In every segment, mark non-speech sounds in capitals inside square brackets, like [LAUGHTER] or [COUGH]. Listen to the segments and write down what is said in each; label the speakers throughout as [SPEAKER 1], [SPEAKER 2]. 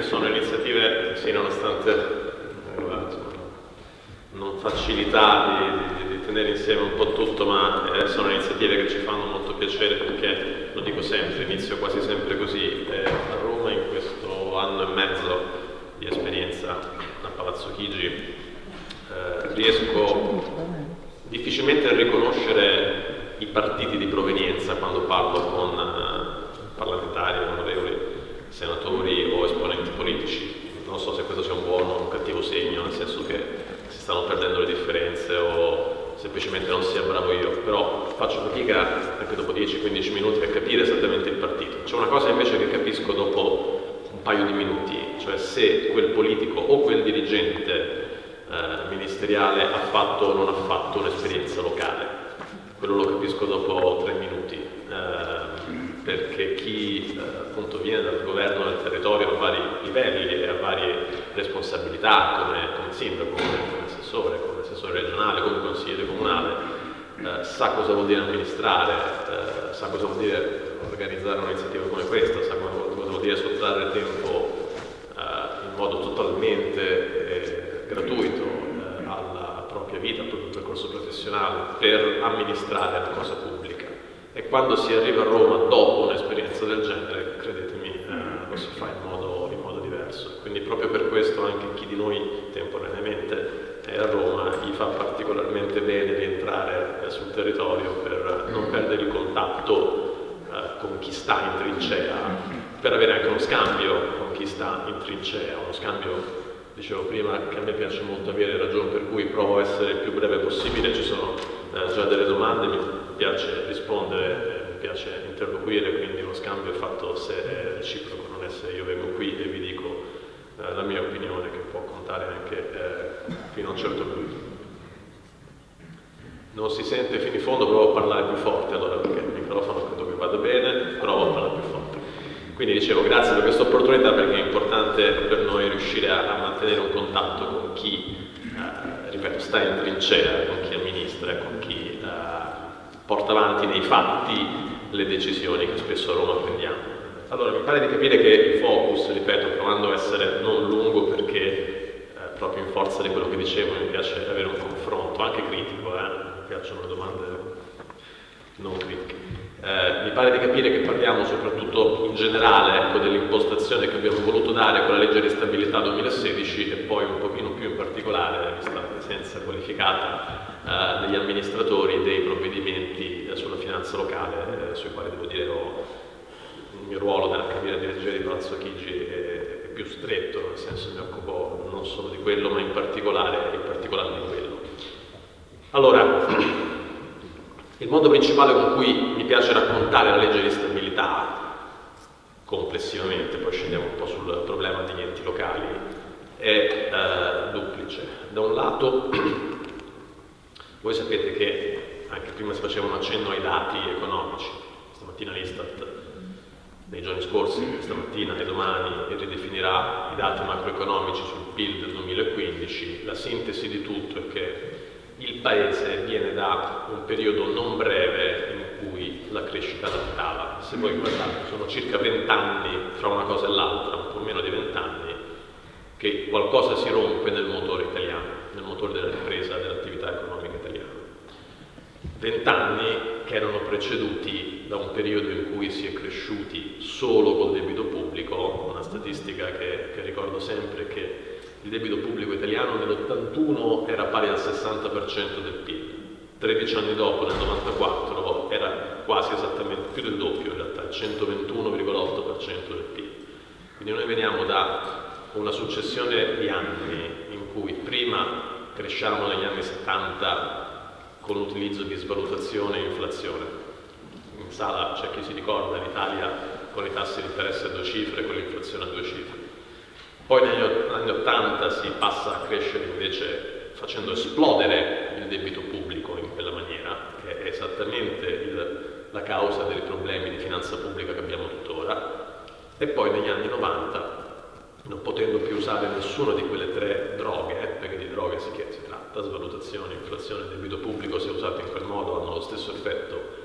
[SPEAKER 1] che sono iniziative, sì, nonostante eh, non facilità di, di, di, tenere insieme un po' tutto, ma eh, sono iniziative che ci fanno molto piacere perché, lo dico sempre, inizio quasi sempre così, eh, a Roma in questo anno e mezzo di esperienza a Palazzo Chigi. Eh, riesco difficilmente a riconoscere i partiti di provenienza quando parlo con eh, parlamentari, onorevoli, senatori o esponenti politici. Non so se questo sia un buono o un cattivo segno, nel senso che si stanno perdendo le differenze o semplicemente non sia bravo io, però faccio fatica anche dopo 10-15 minuti a capire esattamente il partito. C'è una cosa invece che capisco dopo un paio di minuti, cioè se quel politico o quel dirigente eh, ministeriale ha fatto o non ha fatto un'esperienza locale. Quello lo capisco dopo tre minuti, eh, perché chi eh, appunto viene dal governo del territorio a vari livelli e a varie responsabilità, come, come sindaco, come, assessore, come assessore regionale, come consigliere comunale, eh, sa cosa vuol dire amministrare, eh, sa cosa vuol dire organizzare un'iniziativa come questa, sa cosa, cosa vuol dire sottrarre tempo eh, in modo totalmente eh, gratuito eh, alla propria vita, al proprio percorso professionale per amministrare la cosa pubblica. E quando si arriva a Roma dopo un'esperienza del genere, credetemi, eh, lo si fa in modo, in modo diverso. Quindi proprio per questo anche chi di noi temporaneamente è a Roma gli fa particolarmente bene rientrare eh, sul territorio per non perdere il contatto eh, con chi sta in trincea, per avere anche uno scambio con chi sta in trincea, uno scambio dicevo prima che a me piace molto avere ragione per cui provo a essere il più breve possibile, ci sono eh, già delle domande, mi piace rispondere, mi piace interloquire, quindi lo scambio è fatto se è reciproco, non è se io vengo qui e vi dico eh, la mia opinione che può contare anche eh, fino a un certo punto. Non si sente fino in fondo, provo a parlare più forte allora perché il microfono credo che vada bene, provo a parlare più forte. Quindi dicevo grazie per questa opportunità perché è importante per noi riuscire a, a mantenere un contatto con chi, eh, ripeto, sta in trincea, con chi amministra, con porta avanti nei fatti le decisioni che spesso a Roma prendiamo. Allora mi pare di capire che il focus, ripeto, provando a essere non lungo perché eh, proprio in forza di quello che dicevo mi piace avere un confronto, anche critico, eh? mi piacciono le domande non critiche. Eh, mi pare di capire che parliamo soprattutto in generale ecco, dell'impostazione che abbiamo voluto dare con la legge di stabilità 2016 e poi un pochino più in particolare, vista la presenza qualificata eh, degli amministratori dei provvedimenti eh, sulla finanza locale, eh, sui quali devo dire ho il mio ruolo nella cabina di regia di Palazzo Chigi è, è, più stretto, nel senso mi occupo non solo di quello, ma in particolare, in particolare di quello. Allora, il modo principale con cui mi piace raccontare la legge di stabilità, complessivamente, poi scendiamo un po' sul problema degli enti locali, è eh, duplice. Da un lato, [CLEARS THROAT] voi sapete che anche prima si faceva un accenno ai dati economici, stamattina l'Istat nei giorni scorsi, stamattina e domani ridefinirà i dati macroeconomici sul PIL del 2015, la sintesi di tutto è che il Paese viene da un periodo non breve in cui la crescita lattava. Se voi guardate, sono circa vent'anni tra una cosa e l'altra, un po' meno di vent'anni, che qualcosa si rompe nel motore italiano, nel motore della ripresa dell'attività economica. Vent'anni che erano preceduti da un periodo in cui si è cresciuti solo col debito pubblico, una statistica che, che ricordo sempre che il debito pubblico italiano nell'81 era pari al 60% del PIL, 13 anni dopo, nel 94, era quasi esattamente più del doppio in realtà, il 121,8% del PIL. Quindi noi veniamo da una successione di anni in cui prima cresciamo negli anni 70 con l'utilizzo di svalutazione e inflazione. In sala c'è chi si ricorda l'Italia con i tassi di interesse a due cifre, con l'inflazione a due cifre. Poi negli anni Ottanta si passa a crescere invece facendo esplodere il debito pubblico in quella maniera, che è esattamente il, la causa dei problemi di finanza pubblica che abbiamo tuttora. E poi negli anni 90, non potendo più usare nessuna di quelle tre droghe, eh, perché di droghe si, si tratta, svalutazione, inflazione debito pubblico, se usate in quel modo hanno lo stesso effetto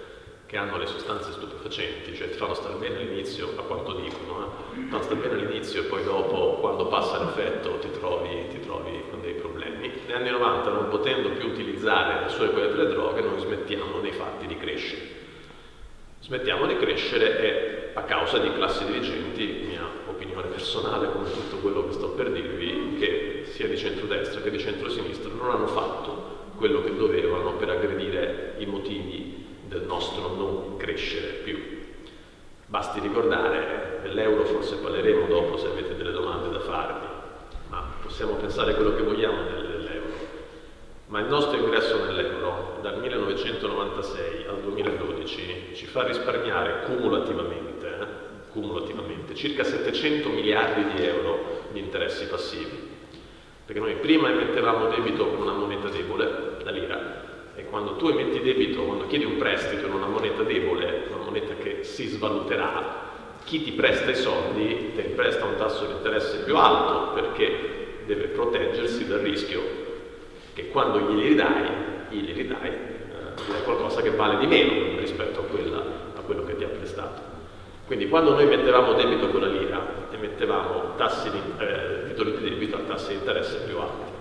[SPEAKER 1] che hanno le sostanze stupefacenti, cioè ti fanno stare bene all'inizio, a quanto dicono, eh? no, sta bene all'inizio e poi dopo, quando passa l'effetto, ti trovi, ti trovi con dei problemi. Negli anni 90, non potendo più utilizzare le sue quelle delle droghe, noi smettiamo nei fatti di crescere. Smettiamo di crescere e a causa di classi dirigenti, mia opinione personale, come tutto quello che sto per dirvi, che sia di centrodestra che di centrosinistra non hanno fatto quello che dovevano per aggredire i motivi del nostro non crescere più. Basti ricordare, dell'euro forse parleremo dopo se avete delle domande da farvi, ma possiamo pensare quello che vogliamo dell'euro. Ma il nostro ingresso nell'euro dal 1996 al 2012 ci fa risparmiare cumulativamente, cumulativamente circa 700 miliardi di euro di interessi passivi. Perché noi prima emettevamo debito con una moneta debole, la lira, e quando tu emetti debito, quando chiedi un prestito in una moneta debole, una moneta che si svaluterà, chi ti presta i soldi ti presta un tasso di interesse più alto perché deve proteggersi dal rischio che quando glieli ridai, glieli ridai eh, è qualcosa che vale di meno rispetto a, quella, a quello che ti ha prestato. Quindi quando noi mettevamo debito con la lira, emettevamo eh, titoli di debito a tassi di interesse più alti.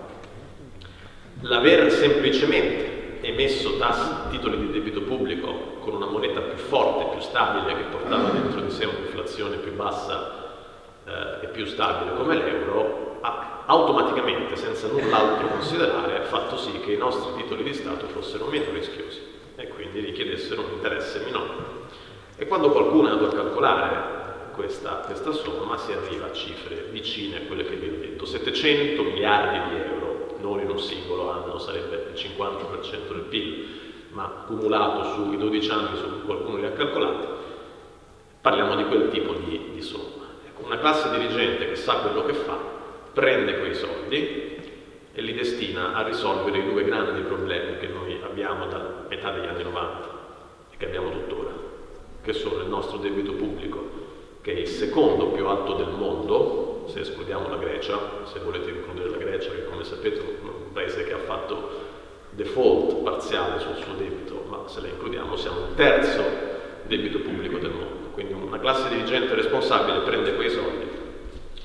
[SPEAKER 1] L'aver semplicemente emesso tassi, titoli di debito pubblico con una moneta più forte, più stabile, che portava dentro di sé un'inflazione più bassa eh, e più stabile come l'euro, ha automaticamente, senza null'altro considerare, fatto sì che i nostri titoli di Stato fossero meno rischiosi e quindi richiedessero un interesse minore. E quando qualcuno è andato a calcolare questa, questa somma si arriva a cifre vicine a quelle che vi ho detto, 700 miliardi di euro non in un singolo anno sarebbe il 50% del PIL, ma cumulato sui 12 anni su qualcuno li ha calcolati, parliamo di quel tipo di, di somma. Ecco, una classe dirigente che sa quello che fa, prende quei soldi e li destina a risolvere i due grandi problemi che noi abbiamo da metà degli anni 90 e che abbiamo tuttora, che sono il nostro debito pubblico, che è il secondo più alto del mondo, se escludiamo la Grecia, se volete includere la Grecia, che come sapete è un paese che ha fatto default parziale sul suo debito, ma se la includiamo siamo il terzo debito pubblico del mondo. Quindi una classe dirigente responsabile prende quei soldi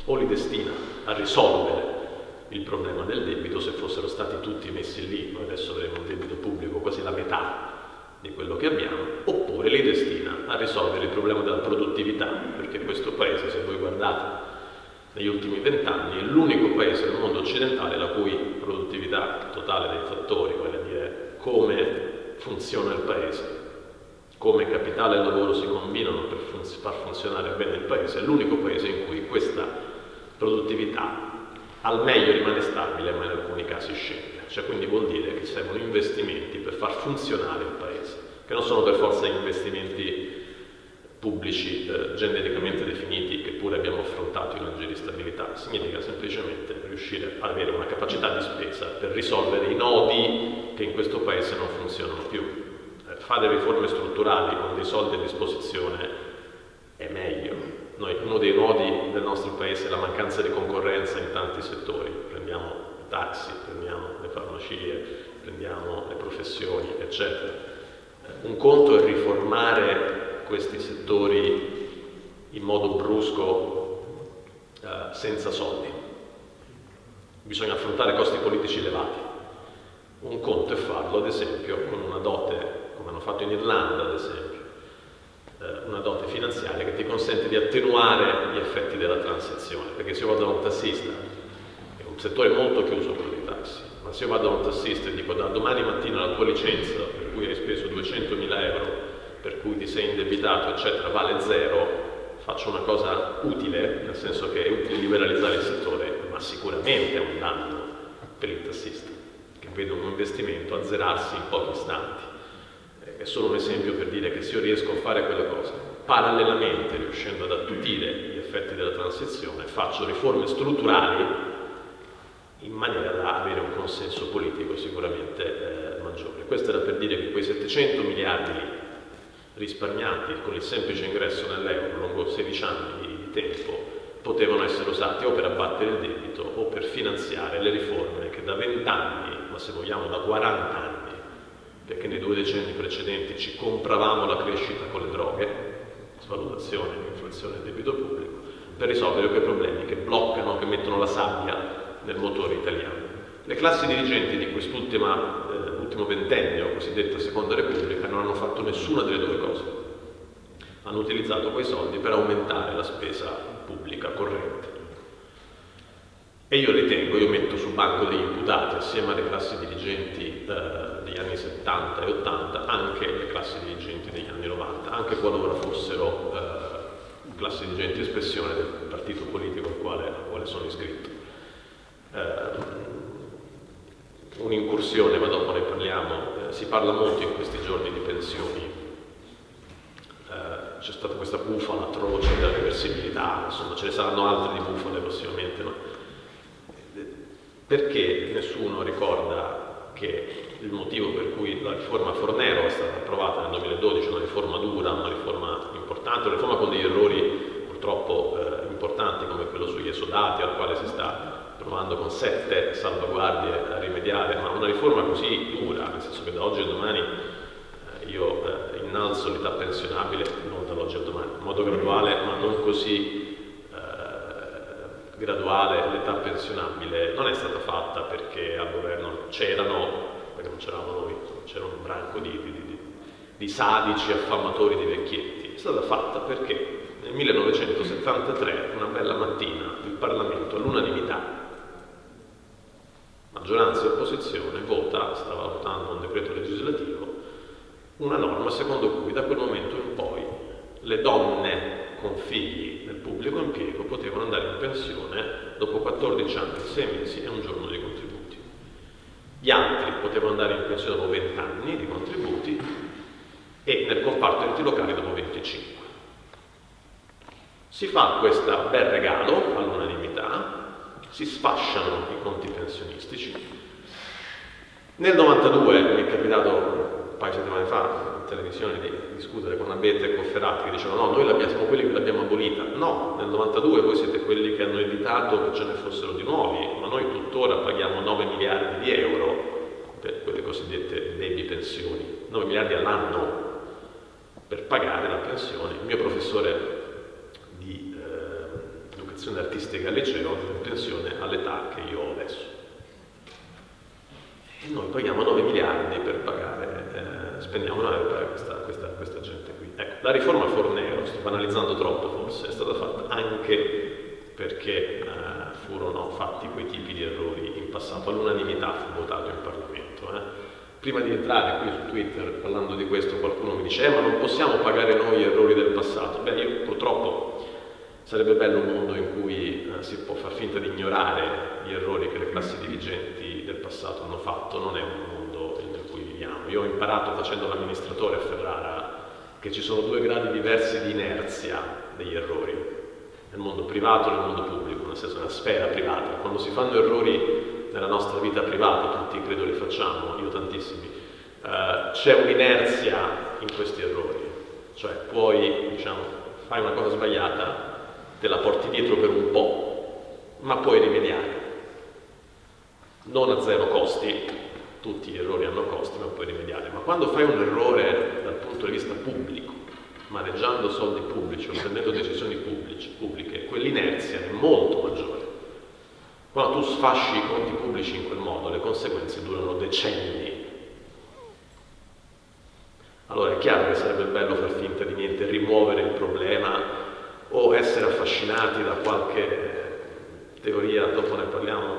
[SPEAKER 1] o li destina a risolvere il problema del debito, se fossero stati tutti messi lì, noi adesso avremo un debito pubblico quasi la metà di quello che abbiamo, oppure li destina a risolvere il problema della produttività, perché questo paese, se voi guardate negli ultimi vent'anni è l'unico paese del mondo occidentale la cui produttività totale dei fattori, vale a dire come funziona il paese, come capitale e lavoro si combinano per far funzionare bene il paese, è l'unico paese in cui questa produttività al meglio rimane stabile ma in alcuni casi scende. Cioè quindi vuol dire che servono investimenti per far funzionare il paese, che non sono per forza investimenti pubblici eh, genericamente definiti che pure abbiamo affrontato in legge di stabilità, significa semplicemente riuscire ad avere una capacità di spesa per risolvere i nodi che in questo paese non funzionano più. Eh, fare riforme strutturali con dei soldi a disposizione è meglio. Noi, uno dei nodi del nostro paese è la mancanza di concorrenza in tanti settori, prendiamo i taxi, prendiamo le farmacie, prendiamo le professioni, eccetera. Un conto è riformare questi settori in modo brusco eh, senza soldi. Bisogna affrontare costi politici elevati. Un conto è farlo, ad esempio, con una dote, come hanno fatto in Irlanda, ad esempio, eh, una dote finanziaria che ti consente di attenuare gli effetti della transizione. Perché se io vado da un tassista, è un settore molto chiuso quello dei taxi, ma se io vado da un tassista e dico da domani mattina la tua licenza, per cui hai speso 200.000 euro, per cui ti sei indebitato, eccetera, vale zero, faccio una cosa utile, nel senso che è utile liberalizzare il settore, ma sicuramente è un danno per il tassista, che vede un investimento azzerarsi in pochi istanti. È solo un esempio per dire che se io riesco a fare quella cosa, parallelamente riuscendo ad attutire gli effetti della transizione, faccio riforme strutturali in maniera da avere un consenso politico sicuramente eh, maggiore. Questo era per dire che quei 700 miliardi risparmiati con il semplice ingresso nell'euro lungo 16 anni di tempo potevano essere usati o per abbattere il debito o per finanziare le riforme che da 20 anni, ma se vogliamo da 40 anni, perché nei due decenni precedenti ci compravamo la crescita con le droghe, svalutazione, inflazione e debito pubblico, per risolvere quei problemi che bloccano, che mettono la sabbia nel motore italiano. Le classi dirigenti di quest'ultimo eh, ventennio, cosiddetta Seconda Repubblica, non hanno fatto nessuna delle due cose. Hanno utilizzato quei soldi per aumentare la spesa pubblica corrente. E io ritengo, io metto sul banco degli imputati assieme alle classi dirigenti eh, degli anni 70 e 80 anche le classi dirigenti degli anni 90, anche qualora fossero eh, classi dirigenti espressione del partito politico al quale, al quale sono iscritto. Eh, un'incursione, ma dopo ne parliamo, eh, si parla molto in questi giorni di pensioni. Eh, c'è stata questa bufala atroce della reversibilità, insomma ce ne saranno altre di bufale prossimamente. No? Perché nessuno ricorda che il motivo per cui la riforma Fornero è stata approvata nel 2012, una riforma dura, una riforma importante, una riforma con degli errori purtroppo eh, importanti come quello sugli esodati al quale si sta provando con sette salvaguardie a rimediare, ma una riforma così dura, nel senso che da oggi a domani eh, io eh, innalzo l'età pensionabile, non dall'oggi al domani, in modo graduale, ma non così graduale l'età pensionabile non è stata fatta perché al governo c'erano, perché non c'eravamo noi, c'era un branco di, di, di, di sadici affamatori di vecchietti, è stata fatta perché nel 1973, una bella mattina, il Parlamento all'unanimità, maggioranza e opposizione, vota, stava votando un decreto legislativo, una norma secondo cui da quel momento in poi le donne con figli nel pubblico impiego potevano andare in pensione dopo 14 anni, 6 mesi e un giorno di contributi. Gli altri potevano andare in pensione dopo 20 anni di contributi e nel comparto enti locali dopo 25. Si fa questo bel regalo all'unanimità, si sfasciano i conti pensionistici. Nel 92 mi è capitato un paio di settimane fa televisione di discutere con Abete e Cofferati che dicevano no, noi siamo quelli che l'abbiamo abolita. No, nel 92 voi siete quelli che hanno evitato che ce ne fossero di nuovi, ma noi tuttora paghiamo 9 miliardi di euro per quelle cosiddette baby pensioni, 9 miliardi all'anno per pagare la pensione. Il mio professore educazione artistica al liceo in pensione all'età che io ho adesso. E noi paghiamo 9 miliardi per pagare, eh, spendiamo 9 per pagare questa, questa, questa, gente qui. Ecco, la riforma Fornero, sto banalizzando troppo forse, è stata fatta anche perché eh, furono fatti quei tipi di errori in passato, all'unanimità fu votato in Parlamento. Eh. Prima di entrare qui su Twitter parlando di questo qualcuno mi dice eh, ma non possiamo pagare noi gli errori del passato. Beh, io purtroppo sarebbe bello un mondo in cui eh, si può far finta di ignorare gli errori che le classi dirigenti del passato hanno fatto, non è un mondo nel cui viviamo. Io ho imparato facendo l'amministratore a Ferrara che ci sono due gradi diversi di inerzia degli errori, nel mondo privato e nel mondo pubblico, nel senso nella sfera privata. Quando si fanno errori nella nostra vita privata, tutti credo li facciamo, io tantissimi, eh, c'è un'inerzia in questi errori, cioè puoi, diciamo, fai una cosa sbagliata, te la porti dietro per un po', ma puoi rimediare non a zero costi, tutti gli errori hanno costi, ma puoi rimediare, ma quando fai un errore dal punto di vista pubblico, maneggiando soldi pubblici o prendendo decisioni pubblici, pubbliche, quell'inerzia è molto maggiore. Quando tu sfasci i conti pubblici in quel modo, le conseguenze durano decenni. Allora è chiaro che sarebbe bello far finta di niente, rimuovere il problema o essere affascinati da qualche teoria, dopo ne parliamo,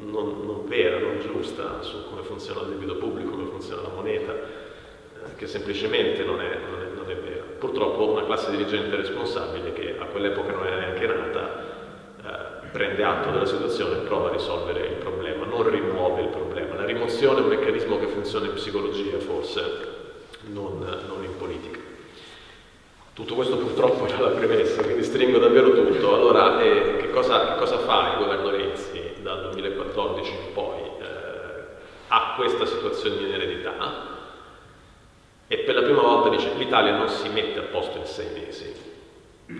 [SPEAKER 1] non, non, vera, non giusta su come funziona il debito pubblico, come funziona la moneta, eh, che semplicemente non è, non, è, non è, vera. Purtroppo una classe dirigente responsabile che a quell'epoca non era neanche nata eh, prende atto della situazione e prova a risolvere il problema, non rimuove il problema. La rimozione è un meccanismo che funziona in psicologia forse, non, non in politica. Tutto questo purtroppo era la premessa, quindi stringo davvero tutto. Allora, eh, che, cosa, che, cosa, fa il governo Renzi? dal 2014 in poi eh, ha questa situazione in eredità e per la prima volta dice l'Italia non si mette a posto in sei mesi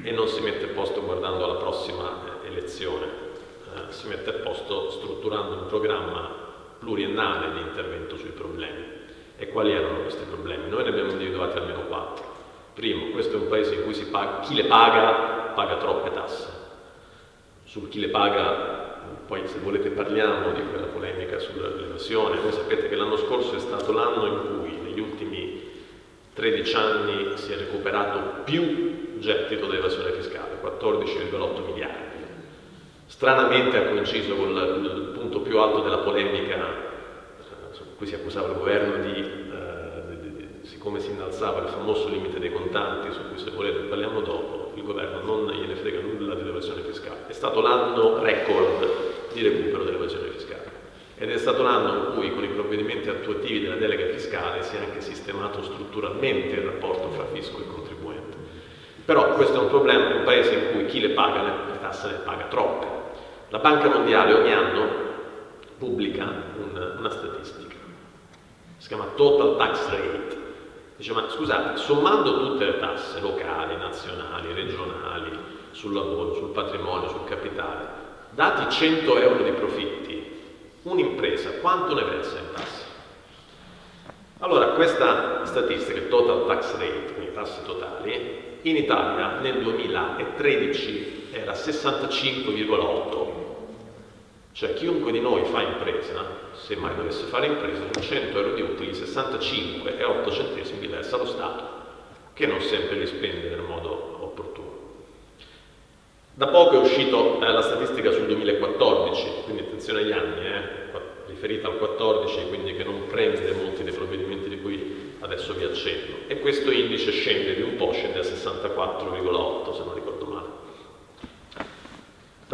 [SPEAKER 1] e non si mette a posto guardando alla prossima eh, elezione, eh, si mette a posto strutturando un programma pluriennale di intervento sui problemi. E quali erano questi problemi? Noi ne abbiamo individuati almeno quattro. Primo, questo è un paese in cui paga, chi le paga paga troppe tasse sul chi le paga, poi se volete parliamo di quella polemica sull'evasione, voi sapete che l'anno scorso è stato l'anno in cui negli ultimi 13 anni si è recuperato più gettito da evasione fiscale, 14,8 miliardi. Stranamente ha coinciso con il punto più alto della polemica eh, su cui si accusava il governo di, siccome si innalzava il famoso limite dei contanti, su cui se volete parliamo dopo, il governo non gliene frega nulla dell'evasione fiscale. È stato l'anno record di recupero dell'evasione fiscale ed è stato l'anno in cui con i provvedimenti attuativi della delega fiscale si è anche sistemato strutturalmente il rapporto fra fisco e contribuente. Però questo è un problema in un paese in cui chi le paga le tasse le paga troppe. La Banca Mondiale ogni anno pubblica un, una statistica, si chiama Total Tax Rate. Dice, ma scusate, sommando tutte le tasse locali, nazionali, regionali, sul lavoro, sul patrimonio, sul capitale, dati 100 euro di profitti, un'impresa quanto ne versa in tasse? Allora, questa statistica, il total tax rate, quindi tasse totali, in Italia nel 2013 era 65,8. Cioè chiunque di noi fa impresa, se mai dovesse fare impresa, su 100 euro di utili 65 e 8 centesimi li versa lo Stato, che non sempre li spende nel modo opportuno. Da poco è uscita eh, la statistica sul 2014, quindi attenzione agli anni, eh, riferita al 14, quindi che non prende molti dei provvedimenti di cui adesso vi accenno. E questo indice scende di un po', scende a 64,8 se non ricordo.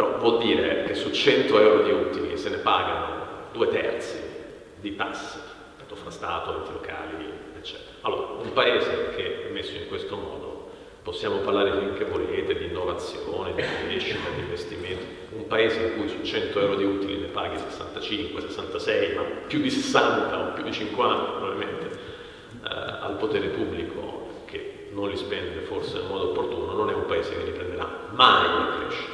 [SPEAKER 1] Però vuol dire che su 100 euro di utili se ne pagano due terzi di tasse, fra Stato, enti locali, eccetera. Allora, un paese che è messo in questo modo Possiamo parlare finché volete di innovazione, di crescita, di investimenti. Un paese in cui su 100 euro di utili ne paghi 65, 66, ma più di 60 o più di 50 probabilmente eh, al potere pubblico che non li spende forse nel modo opportuno, non è un paese che riprenderà mai la crescita.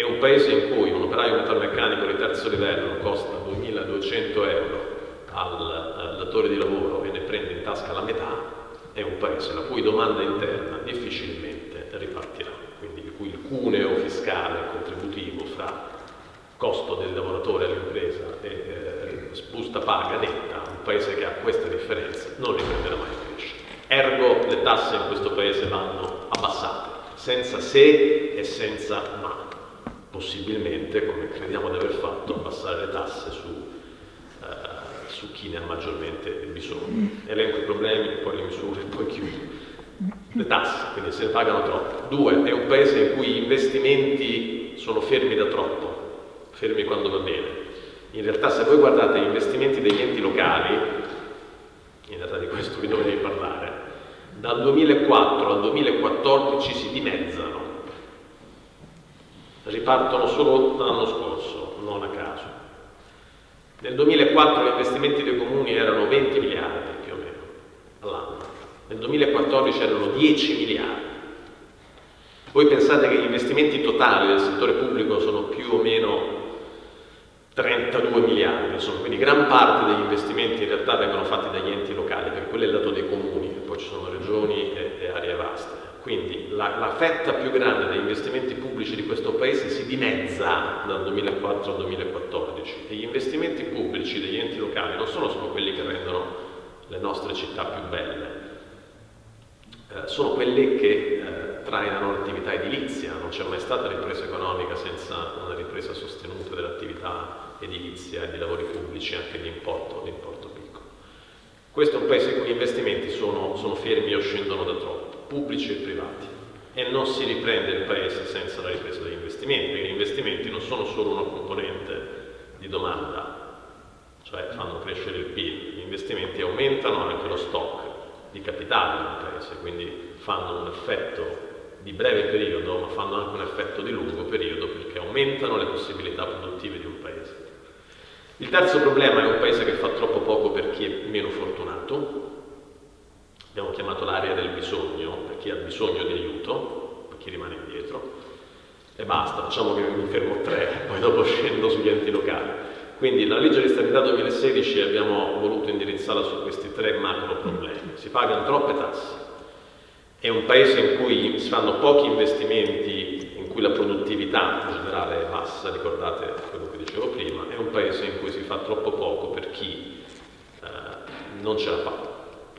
[SPEAKER 1] È un paese in cui un operaio metalmeccanico di terzo livello costa 2.200 euro al, al datore di lavoro e ne prende in tasca la metà, è un paese la cui domanda interna difficilmente ripartirà, quindi il cui il cuneo fiscale contributivo fra costo del lavoratore all'impresa e eh, busta paga netta, un paese che ha questa differenza non riprenderà mai a crescere. Ergo le tasse in questo paese vanno abbassate, senza se e senza ma. Possibilmente, come crediamo di aver fatto, abbassare le tasse su su chi ne ha maggiormente bisogno. Elenco i problemi, poi le misure, poi chiudo. Le tasse, quindi se ne pagano troppo. Due, è un paese in cui gli investimenti sono fermi da troppo, fermi quando va bene. In realtà se voi guardate gli investimenti degli enti locali, in realtà di questo vi dovrei parlare, dal 2004 al 2014 si dimezzano, ripartono solo l'anno scorso, non a caso. Nel 2004 gli investimenti dei comuni erano 20 miliardi più o meno all'anno, nel 2014 erano 10 miliardi. Voi pensate che gli investimenti totali del settore pubblico sono più o meno 32 miliardi, insomma, quindi gran parte degli investimenti in realtà vengono fatti dagli enti locali, perché quello è il lato dei comuni, poi ci sono regioni e, e aree vaste. Quindi la, la, fetta più grande degli investimenti pubblici di questo Paese si dimezza dal 2004 al 2014 e gli investimenti pubblici degli enti locali non sono solo quelli che rendono le nostre città più belle, eh, sono quelli che eh, trainano l'attività edilizia, non c'è mai stata ripresa economica senza una ripresa sostenuta dell'attività edilizia e di lavori pubblici anche di importo, di importo piccolo. Questo è un paese in cui gli investimenti sono, sono fermi o scendono da troppo pubblici e privati e non si riprende il paese senza la ripresa degli investimenti, perché gli investimenti non sono solo una componente di domanda, cioè fanno crescere il PIL, gli investimenti aumentano anche lo stock di capitale un paese, quindi fanno un effetto di breve periodo, ma fanno anche un effetto di lungo periodo perché aumentano le possibilità produttive di un paese. Il terzo problema è un paese che fa troppo poco per chi è meno fortunato, abbiamo chiamato l'area del bisogno, per chi ha bisogno di aiuto, per chi rimane indietro, e basta, facciamo che mi fermo tre, [LAUGHS] poi dopo scendo sugli enti locali. Quindi la legge di stabilità 2016 abbiamo voluto indirizzarla su questi tre macro problemi. Si pagano troppe tasse, è un paese in cui si fanno pochi investimenti, in cui la produttività in generale è bassa, ricordate quello che dicevo prima, è un paese in cui si fa troppo poco per chi eh, non ce la fa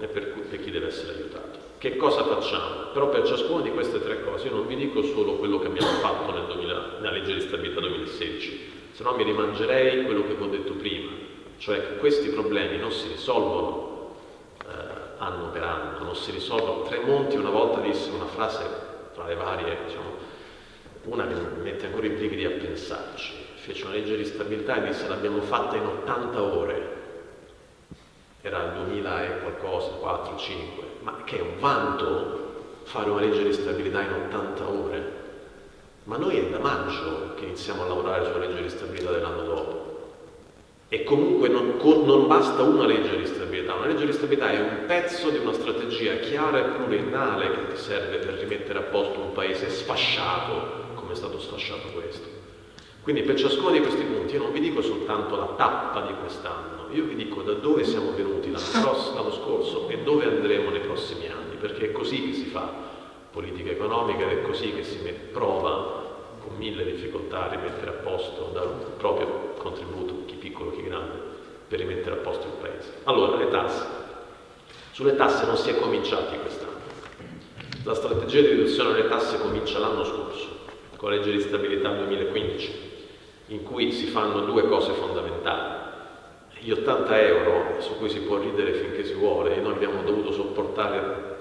[SPEAKER 1] e per, cui, per chi deve essere aiutato. Che cosa facciamo? Però per ciascuna di queste tre cose io non vi dico solo quello che abbiamo fatto nel 2000, nella legge di stabilità 2016, se no mi rimangerei quello che vi ho detto prima, cioè che questi problemi non si risolvono eh, anno per anno, non si risolvono. Tremonti una volta disse una frase tra le varie, diciamo, una che mi mette ancora i brividi a pensarci, fece una legge di stabilità e disse l'abbiamo fatta in 80 ore, era il 2000 e qualcosa, 4, 5, ma che è un vanto fare una legge di stabilità in 80 ore. Ma noi è da maggio che iniziamo a lavorare sulla legge di stabilità dell'anno dopo. E comunque non, non, basta una legge di stabilità, una legge di stabilità è un pezzo di una strategia chiara e pluriennale che ti serve per rimettere a posto un paese sfasciato come è stato sfasciato questo. Quindi per ciascuno di questi punti io non vi dico soltanto la tappa di quest'anno, io vi dico da dove siamo venuti l'anno, scorso e dove andremo nei prossimi anni, perché è così che si fa politica economica ed è così che si prova con mille difficoltà a rimettere a posto, dare un proprio contributo, chi piccolo chi grande, per rimettere a posto il paese. Allora, le tasse. Sulle tasse non si è cominciati quest'anno. La strategia di riduzione delle tasse comincia l'anno scorso, con la legge di stabilità 2015, in cui si fanno due cose fondamentali. Gli 80 euro, su cui si può ridere finché si vuole, noi abbiamo dovuto sopportare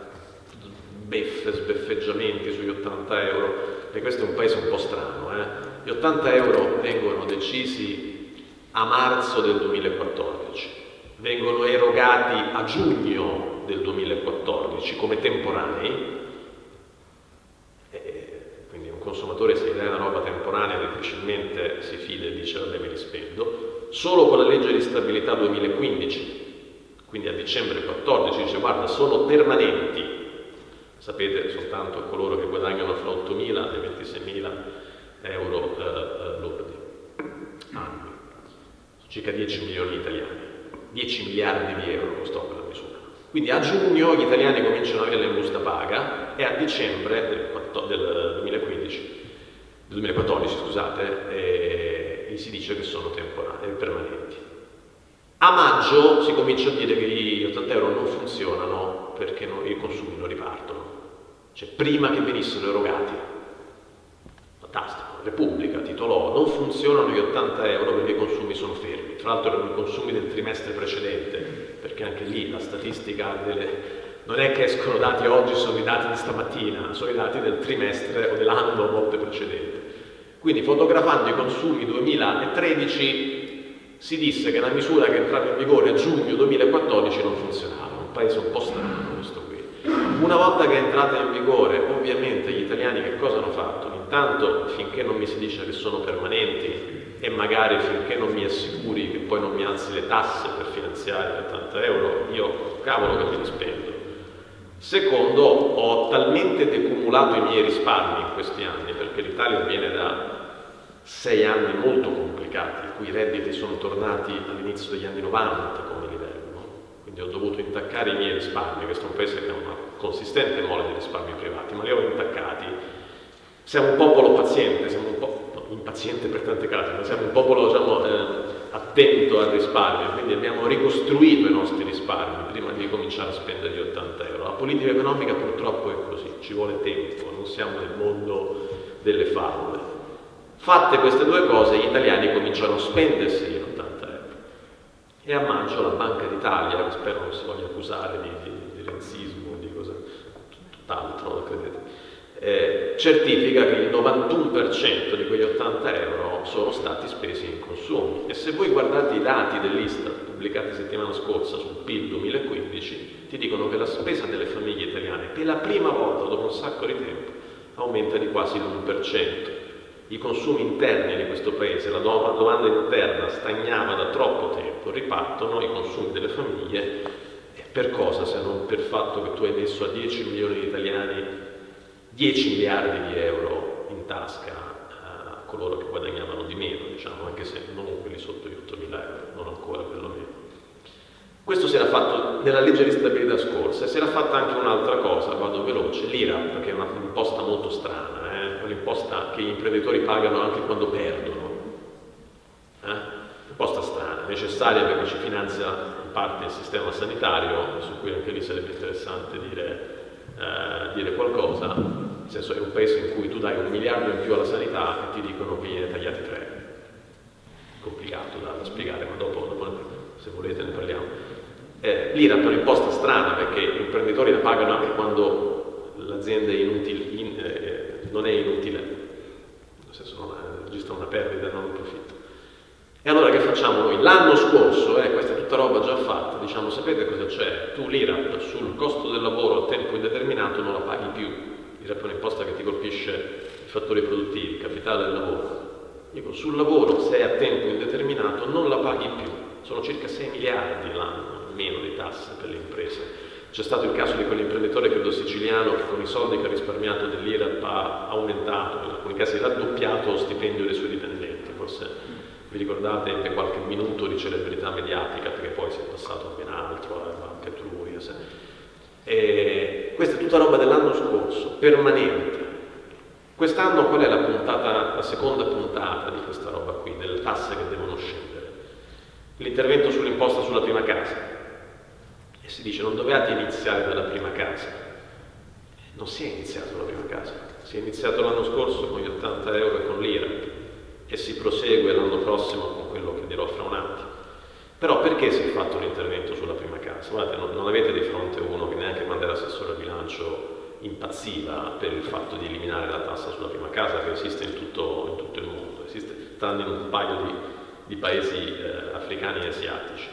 [SPEAKER 1] beffe, sbeffeggiamenti sugli 80 euro, e questo è un paese un po' strano. Eh? Gli 80 euro vengono decisi a marzo del 2014, vengono erogati a giugno del 2014 come temporanei, quindi un consumatore se gli dai una roba temporanea difficilmente si fida e dice vabbè me li spendo, solo con la legge di stabilità 2015, quindi a dicembre 14 dice guarda sono permanenti, Sapete soltanto coloro che guadagnano fra 8.000 e 26.000 euro eh, eh, lordi annui, circa 10 milioni di italiani, 10 miliardi di euro costò quella misura. Quindi a giugno gli italiani cominciano ad avere in busta paga e a dicembre del, del 2015, 2014 scusate, eh, gli si dice che sono temporanei, permanenti. A maggio si comincia a dire che gli 80 euro non funzionano perché non, i consumi non ripartono cioè prima che venissero erogati. Fantastico. Repubblica titolò, non funzionano gli 80 euro perché i consumi sono fermi. Tra l'altro erano i consumi del trimestre precedente, perché anche lì la statistica delle... non è che escono dati oggi, sono i dati di stamattina, sono i dati del trimestre o dell'anno a volte precedente. Quindi fotografando i consumi 2013 si disse che la misura che è entrata in vigore a giugno 2014 non funzionava, un paese un po' strano questo qui. Una volta che è entrata in vigore, ovviamente gli italiani che cosa hanno fatto? Intanto finché non mi si dice che sono permanenti e magari finché non mi assicuri che poi non mi alzi le tasse per finanziare gli 80 euro, io cavolo che me li spendo. Secondo, ho talmente decumulato i miei risparmi in questi anni, perché l'Italia viene da sei anni molto complicati, in cui i redditi sono tornati all'inizio degli anni 90 come quindi ho dovuto intaccare i miei risparmi, questo è un paese che ha una consistente mole di risparmi privati, ma li ho intaccati. Siamo un popolo paziente, siamo un po' no, impaziente per tante case, ma siamo un popolo diciamo, eh, attento al risparmio, quindi abbiamo ricostruito i nostri risparmi prima di cominciare a spendere gli 80 euro. La politica economica purtroppo è così, ci vuole tempo, non siamo nel mondo delle favole. Fatte queste due cose, gli italiani cominciano a spendersi gli 80 e a maggio la Banca d'Italia, spero non si voglia accusare di, di, di renzismo di cosa tutt'altro, credete, eh, certifica che il 91% di quegli 80 euro sono stati spesi in consumi. E se voi guardate i dati dell'Istat pubblicati settimana scorsa sul PIL 2015, ti dicono che la spesa delle famiglie italiane, per la prima volta dopo un sacco di tempo, aumenta di quasi l'1% i consumi interni di questo paese, la domanda interna stagnava da troppo tempo, ripartono i consumi delle famiglie. Per cosa se non per il fatto che tu hai messo a 10 milioni di italiani 10 miliardi di euro in tasca a coloro che guadagnavano di meno, diciamo, anche se non quelli sotto gli 8 mila euro, non ancora perlomeno. Questo si era fatto nella legge di stabilità scorsa e si era fatta anche un'altra cosa, vado veloce, l'IRAP, che è un'imposta molto strana, eh? un'imposta che gli imprenditori pagano anche quando perdono. Eh? Imposta strana, necessaria perché ci finanzia in parte il sistema sanitario, su cui anche lì sarebbe interessante dire, eh, dire qualcosa, nel senso è un paese in cui tu dai un miliardo in più alla sanità e ti dicono che gliene tagliati tre. Complicato da, da spiegare, ma dopo, dopo se volete ne parliamo. Eh, l'IRAP è un'imposta strana perché gli imprenditori la pagano anche quando l'azienda è inutile, in, eh, non è inutile, nel senso non è, registra una perdita, non un profitto. E allora che facciamo noi? L'anno scorso, eh, questa è tutta roba già fatta, diciamo sapete cosa c'è? Tu l'IRAP sul costo del lavoro a tempo indeterminato non la paghi più. L'IRAP è un'imposta che ti colpisce i fattori produttivi, il capitale del lavoro. Dico, sul lavoro se è a tempo indeterminato non la paghi più, sono circa 6 miliardi l'anno meno di tasse per le imprese. C'è stato il caso di quell'imprenditore, credo siciliano, che con i soldi che ha risparmiato dell'IRAP ha aumentato, in alcuni casi raddoppiato lo stipendio dei suoi dipendenti. Forse vi ricordate ebbe qualche minuto di celebrità mediatica, perché poi si è passato a ben altro, a Banca Etruria. E questa è tutta roba dell'anno scorso, permanente. Quest'anno qual è la puntata, la seconda puntata di questa roba qui, delle tasse che devono scendere? L'intervento sull'imposta sulla prima casa si dice non dovevate iniziare dalla prima casa. Non si è iniziato dalla prima casa, si è iniziato l'anno scorso con gli 80 euro e con l'IRA e si prosegue l'anno prossimo con quello che dirò fra un attimo. Però perché si è fatto l'intervento sulla prima casa? Guardate, non, non avete di fronte uno che neanche quando era assessore al bilancio impazziva per il fatto di eliminare la tassa sulla prima casa che esiste in tutto, in tutto il mondo, esiste tranne in un paio di, di paesi eh, africani e asiatici.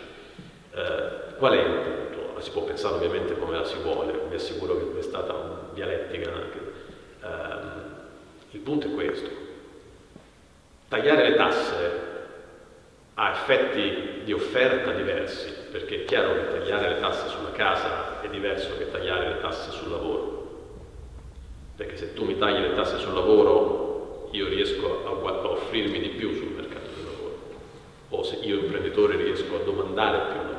[SPEAKER 1] Eh, qual è il punto? si può pensare ovviamente come la si vuole, vi assicuro che è stata una dialettica anche. Eh, il punto è questo. Tagliare le tasse ha effetti di offerta diversi, perché è chiaro che tagliare le tasse sulla casa è diverso che tagliare le tasse sul lavoro. Perché se tu mi tagli le tasse sul lavoro, io riesco a, a offrirmi di più sul mercato del lavoro. O se io imprenditore riesco a domandare più lavoro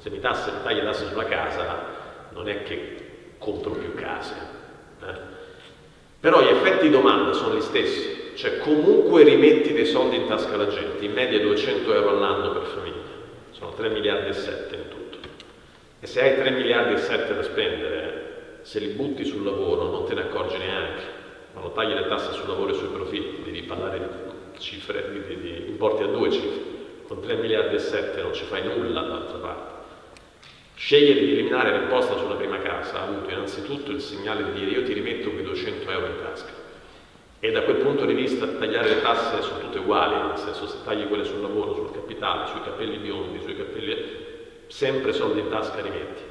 [SPEAKER 1] se mi, tasse, mi tagli tasse sulla casa non è che compro più case. Eh? Però gli effetti di domanda sono gli stessi, cioè comunque rimetti dei soldi in tasca alla gente, in media 200 euro all'anno per famiglia, sono 3 miliardi e 7 in tutto. E se hai 3 miliardi e 7 da spendere, se li butti sul lavoro non te ne accorgi neanche. Quando tagli le tasse sul lavoro e sui profitti devi parlare di cifre, di, di, di importi a due cifre. Con 3 miliardi e 7 non ci fai nulla d'altra parte. Scegliere di eliminare l'imposta sulla prima casa ha avuto innanzitutto il segnale di dire io ti rimetto quei 200 euro in tasca. E da quel punto di vista tagliare le tasse sono tutte uguali, nel senso se tagli quelle sul lavoro, sul capitale, sui capelli biondi, sui capelli... sempre soldi in tasca rimetti.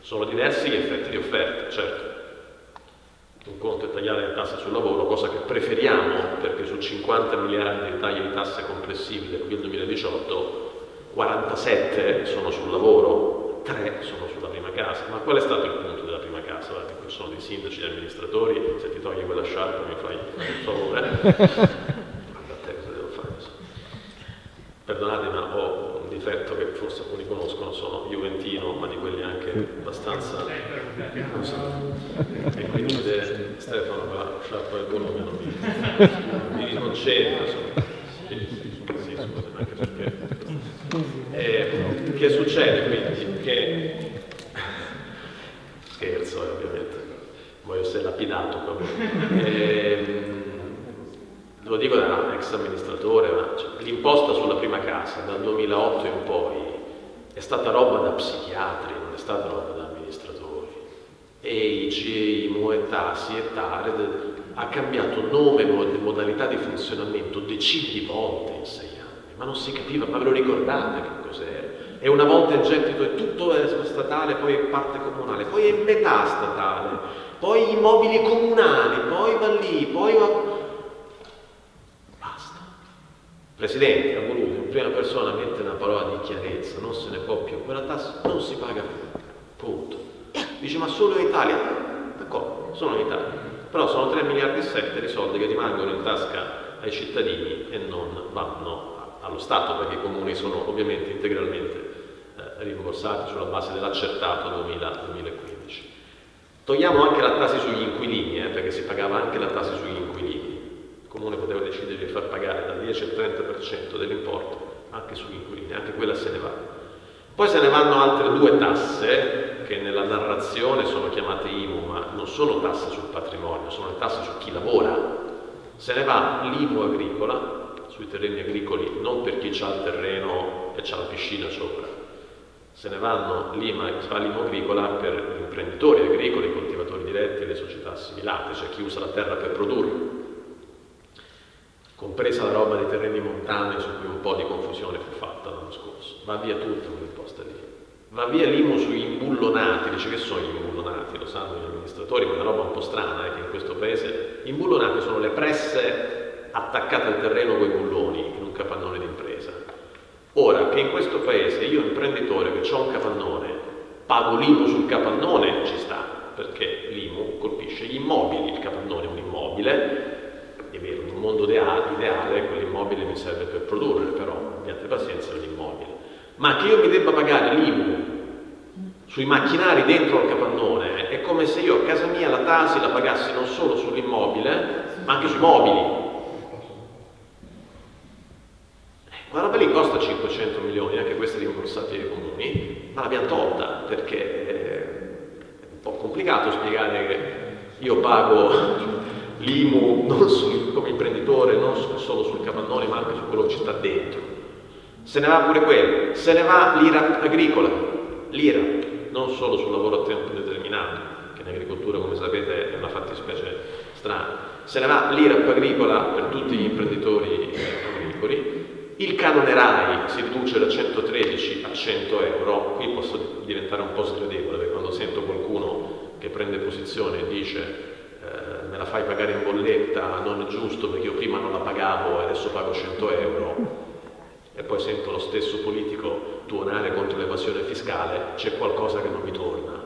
[SPEAKER 1] Sono diversi gli effetti di offerta, certo. Un conto è tagliare le tasse sul lavoro, cosa che preferiamo perché su 50 miliardi di tagli di tasse complessivi del 2018, 47 sono sul lavoro, tre sono sulla prima casa. Ma qual è stato il punto casa? Guarda, qui sono dei sindaci, degli amministratori, se ti togli quella sciarpa mi fai un favore. [LAUGHS] Guarda a te cosa devo fare adesso. Perdonate, ma ho un difetto che forse alcuni conoscono, sono juventino, ma di quelli anche abbastanza... E quindi Stefano con la sciarpa del volume non mi, mi riconcede, insomma. Sì, scusa, anche perché... Eh, che succede quindi? che scherzo eh, ovviamente, voglio essere lapidato proprio. Eh, lo dico da ex amministratore, ma cioè, l'imposta sulla prima casa dal 2008 in poi è stata roba da psichiatri, non è stata roba da amministratori. EIG, Moetasi e Tared ha cambiato nome e modalità di funzionamento decine di volte in sei anni, ma non si capiva, ma ve lo ricordate che cos'era? e una volta il gettito è tutto statale, poi è parte comunale, poi è metà statale, poi gli immobili comunali, poi va lì, poi va... Basta. Presidente prima persona mettere una parola di chiarezza, non se ne può più, quella tassa non si paga più, punto. Dice ma solo in Italia? D'accordo, solo in Italia. Però sono 3 miliardi e 7 di soldi che rimangono in tasca ai cittadini e non vanno allo Stato, perché i comuni sono ovviamente integralmente eh, rimborsati sulla base dell'accertato 2000-2015. Togliamo anche la tassa sugli inquilini, eh, perché si pagava anche la tassa sugli inquilini. Il comune poteva decidere di far pagare dal 10 al 30% dell'importo anche sugli inquilini, anche quella se ne va. Poi se ne vanno altre due tasse che nella narrazione sono chiamate IMU, ma non sono tasse sul patrimonio, sono le tasse su chi lavora. Se ne va l'IMU agricola, sui terreni agricoli, non per chi ha il terreno e ha la piscina sopra. Se ne vanno l'IMA, fa l'IMU agricola per gli imprenditori agricoli, i coltivatori diretti le società assimilate, cioè chi usa la terra per produrre compresa la roba dei terreni montani su cui un po' di confusione fu fatta l'anno scorso. Va via tutta quell'imposta lì. Va via l'IMU sugli imbullonati, dice che sono gli imbullonati, lo sanno gli amministratori, ma è una roba un po' strana eh, che in questo paese gli imbullonati sono le presse attaccate al terreno con i bulloni in un capannone d'impresa. Ora che in questo paese io imprenditore che ho un capannone pago l'IMU sul capannone ci sta, perché l'IMU colpisce gli immobili, il capannone è un immobile, è vero, un mondo ideale, ideale quell'immobile mi serve per produrre, però abbiate pazienza, è un immobile. Ma che io mi debba pagare l'IMU sui macchinari dentro al capannone è come se io a casa mia la Tasi la pagassi non solo sull'immobile, ma anche sui mobili. Eh, quella roba lì costa 500 milioni, anche questi rimborsati ai comuni, ma l'abbiamo tolta perché è un po' complicato spiegare che io pago l'IMU non sul, come imprenditore, non solo sul capannone, ma anche su quello che ci sta dentro. Se ne va pure quello, se ne va l'IRA agricola, l'IRA, non solo sul lavoro a tempo determinato, che in agricoltura, come sapete, è una fattispecie strana. Se ne va l'IRAP agricola per tutti gli imprenditori agricoli, il canone RAI si riduce da 113 a 100 euro, qui posso diventare un po' sgradevole perché quando sento qualcuno che prende posizione e dice eh, me la fai pagare in bolletta, non è giusto perché io prima non la pagavo e adesso pago 100 euro, e poi sento lo stesso politico tuonare contro l'evasione fiscale, c'è qualcosa che non mi torna.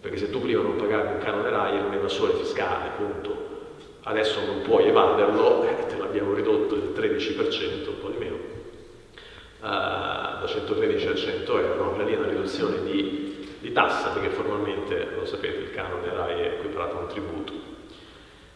[SPEAKER 1] Perché se tu prima non pagavi un canone RAI era un evasore fiscale, punto. Adesso non puoi evaderlo, eh, te l'abbiamo ridotto del 13%, un po' di meno, uh, da 113 a 100 euro, quella lì è una riduzione di di tassa, perché formalmente, lo sapete, il canone RAI è equiparato a un tributo.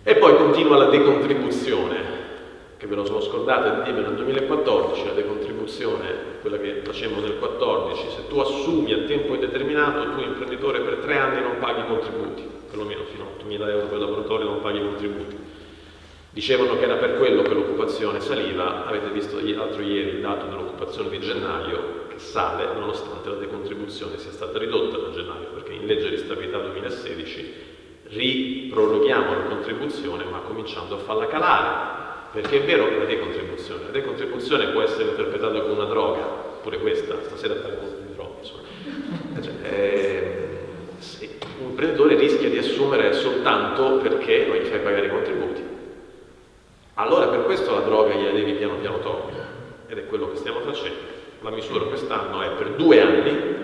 [SPEAKER 1] E poi continua la decontribuzione, che ve lo sono scordato di nel 2014, la decontribuzione, quella che facemmo nel 2014, se tu assumi a tempo indeterminato, tu imprenditore per tre anni non paghi contributi, perlomeno fino a 8.000 euro per lavoratore non paghi contributi. Dicevano che era per quello che l'occupazione saliva, avete visto l'altro ieri il dato dell'occupazione di gennaio, sale nonostante la decontribuzione sia stata ridotta da gennaio, perché in legge di stabilità 2016 riproroghiamo la contribuzione ma cominciando a farla calare, perché è vero la decontribuzione, la decontribuzione può essere interpretata come una droga, pure questa, stasera parliamo di droga, insomma. Cioè, eh, un imprenditore rischia di assumere soltanto perché non gli fai pagare i contributi. Allora per questo la droga gliela devi piano piano togliere, ed è quello che stiamo facendo la misura quest'anno è per due anni,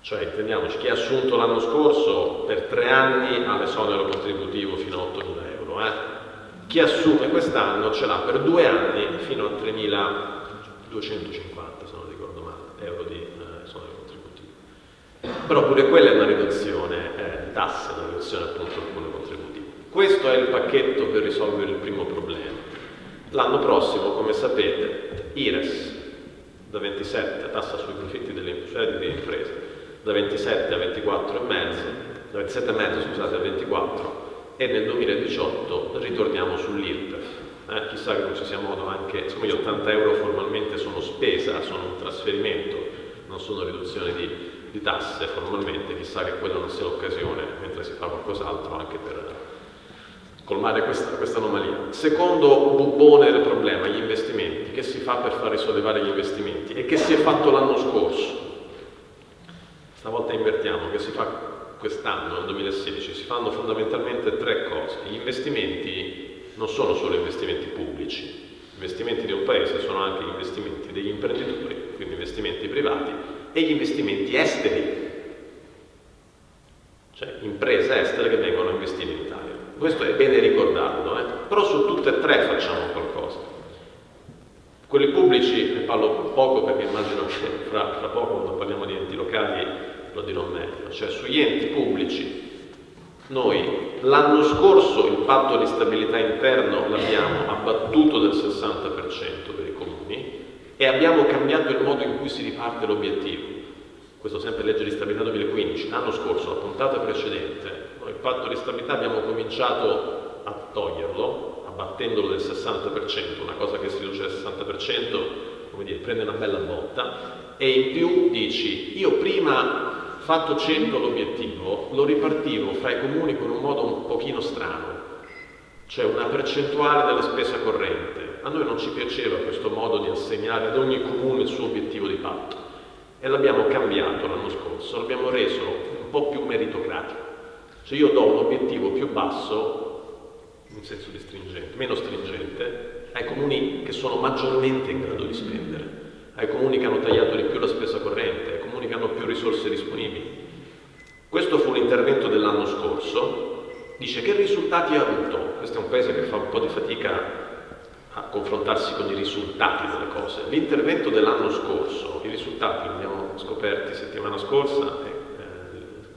[SPEAKER 1] cioè intendiamoci, chi ha assunto l'anno scorso per tre anni ha l'esonero contributivo fino a 8.000 euro, eh? chi assume quest'anno ce l'ha per due anni fino a 3.250, se non ricordo male, euro di eh, contributivo. Però pure quella è una riduzione eh, di tasse, una riduzione appunto del cuneo contributivo. Questo è il pacchetto per risolvere il primo problema. L'anno prossimo, come sapete, IRES, da 27, tassa sui profitti delle delle imprese, da 27 a 24,5, da 27,5 scusate a 24 e nel 2018 ritorniamo sull'IRPEF. Eh, chissà che non ci sia modo anche, insomma gli 80 euro formalmente sono spesa, sono un trasferimento, non sono riduzione di, di tasse formalmente, chissà che quella non sia l'occasione, mentre si fa qualcos'altro anche per colmare questa, questa anomalia. Secondo bubbone del problema, gli investimenti. Che si fa per far risollevare gli investimenti? E che si è fatto l'anno scorso? Stavolta invertiamo, che si fa quest'anno, nel 2016? Si fanno fondamentalmente tre cose. Gli investimenti non sono solo investimenti pubblici, gli investimenti di un paese sono anche gli investimenti degli imprenditori, quindi investimenti privati, e gli investimenti esteri, cioè imprese estere che vengono a investire in Italia. Questo è bene ricordarlo, eh? però su tutte e tre facciamo qualcosa. Quelli pubblici ne parlo poco perché immagino che fra, fra poco quando parliamo di enti locali lo dirò meglio. Cioè sugli enti pubblici noi l'anno scorso il patto di stabilità interno l'abbiamo abbattuto del 60% per i comuni e abbiamo cambiato il modo in cui si riparte l'obiettivo. Questo sempre legge di stabilità 2015. L'anno scorso, la puntata precedente, il patto di stabilità abbiamo cominciato a toglierlo, abbattendolo del 60%, una cosa che si riduce al 60%, come dire, prende una bella botta, e in più dici, io prima fatto 100 l'obiettivo, lo ripartivo fra i comuni con un modo un pochino strano, cioè una percentuale della spesa corrente. A noi non ci piaceva questo modo di assegnare ad ogni comune il suo obiettivo di patto e l'abbiamo cambiato l'anno scorso, l'abbiamo reso un po' più meritocratico. Cioè io do un obiettivo più basso, in senso di stringente, meno stringente, ai comuni che sono maggiormente in grado di spendere, ai comuni che hanno tagliato di più la spesa corrente, comuni che hanno più risorse disponibili. Questo fu l'intervento dell'anno scorso, dice che risultati ha avuto? Questo è un paese che fa un po' di fatica a confrontarsi con i risultati delle cose. L'intervento dell'anno scorso, i risultati li abbiamo scoperti settimana scorsa,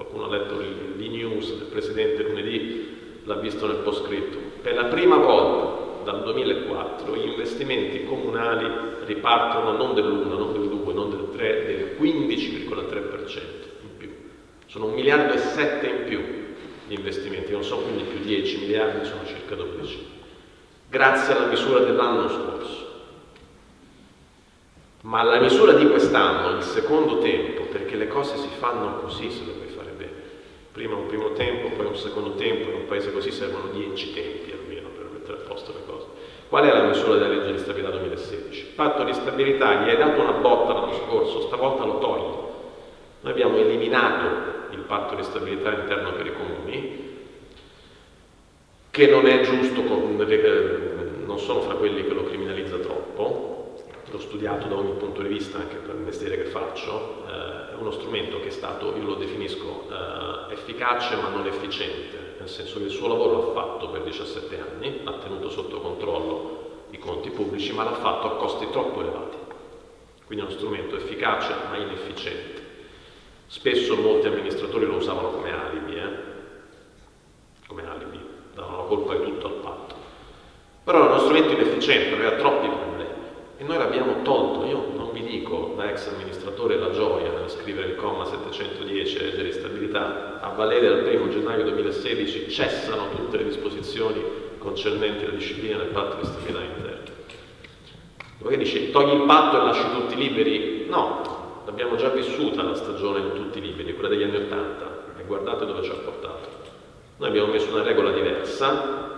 [SPEAKER 1] qualcuno ha letto l'e-news del Presidente lunedì, l'ha visto nel post scritto. Per la prima volta dal 2004 gli investimenti comunali ripartono non dell'1, non del 2, non del 3, del 15,3% in più. Sono un miliardo e sette in più gli investimenti, non sono quindi più 10 miliardi, sono circa 12. Grazie alla misura dell'anno scorso. Ma la misura di quest'anno, il secondo tempo, perché le cose si fanno così se le. Prima un primo tempo, poi un secondo tempo, in un paese così servono 10 tempi almeno per mettere a posto le cose. Qual è la misura della legge di stabilità 2016? Il patto di stabilità gli hai dato una botta l'anno scorso, stavolta lo togli. Noi abbiamo eliminato il patto di stabilità interno per i comuni, che non è giusto, eh, non sono fra quelli che lo criminalizza troppo, l'ho studiato da ogni punto di vista anche per il mestiere che faccio, eh, è uno strumento che è stato, io lo definisco eh, efficace ma non efficiente nel senso che il suo lavoro l'ha fatto per 17 anni, ha tenuto sotto controllo i conti pubblici, ma l'ha fatto a costi troppo elevati. Quindi è uno strumento efficace ma inefficiente. Spesso molti amministratori lo usavano come alibi, eh? come alibi, davano la colpa di tutto al patto. Però è uno strumento inefficiente, aveva troppi problemi e noi l'abbiamo tolto. Io non vi dico da ex amministratore la gioia nel scrivere il comma 710 legge di stabilità, a valere dal 1 gennaio 2016 cessano tutte le disposizioni concernenti la disciplina del patto di stabilità interno. Perché dice togli il patto e lasci tutti liberi? No, l'abbiamo già vissuta la stagione di tutti liberi, quella degli anni Ottanta, e guardate dove ci ha portato. Noi abbiamo messo una regola diversa,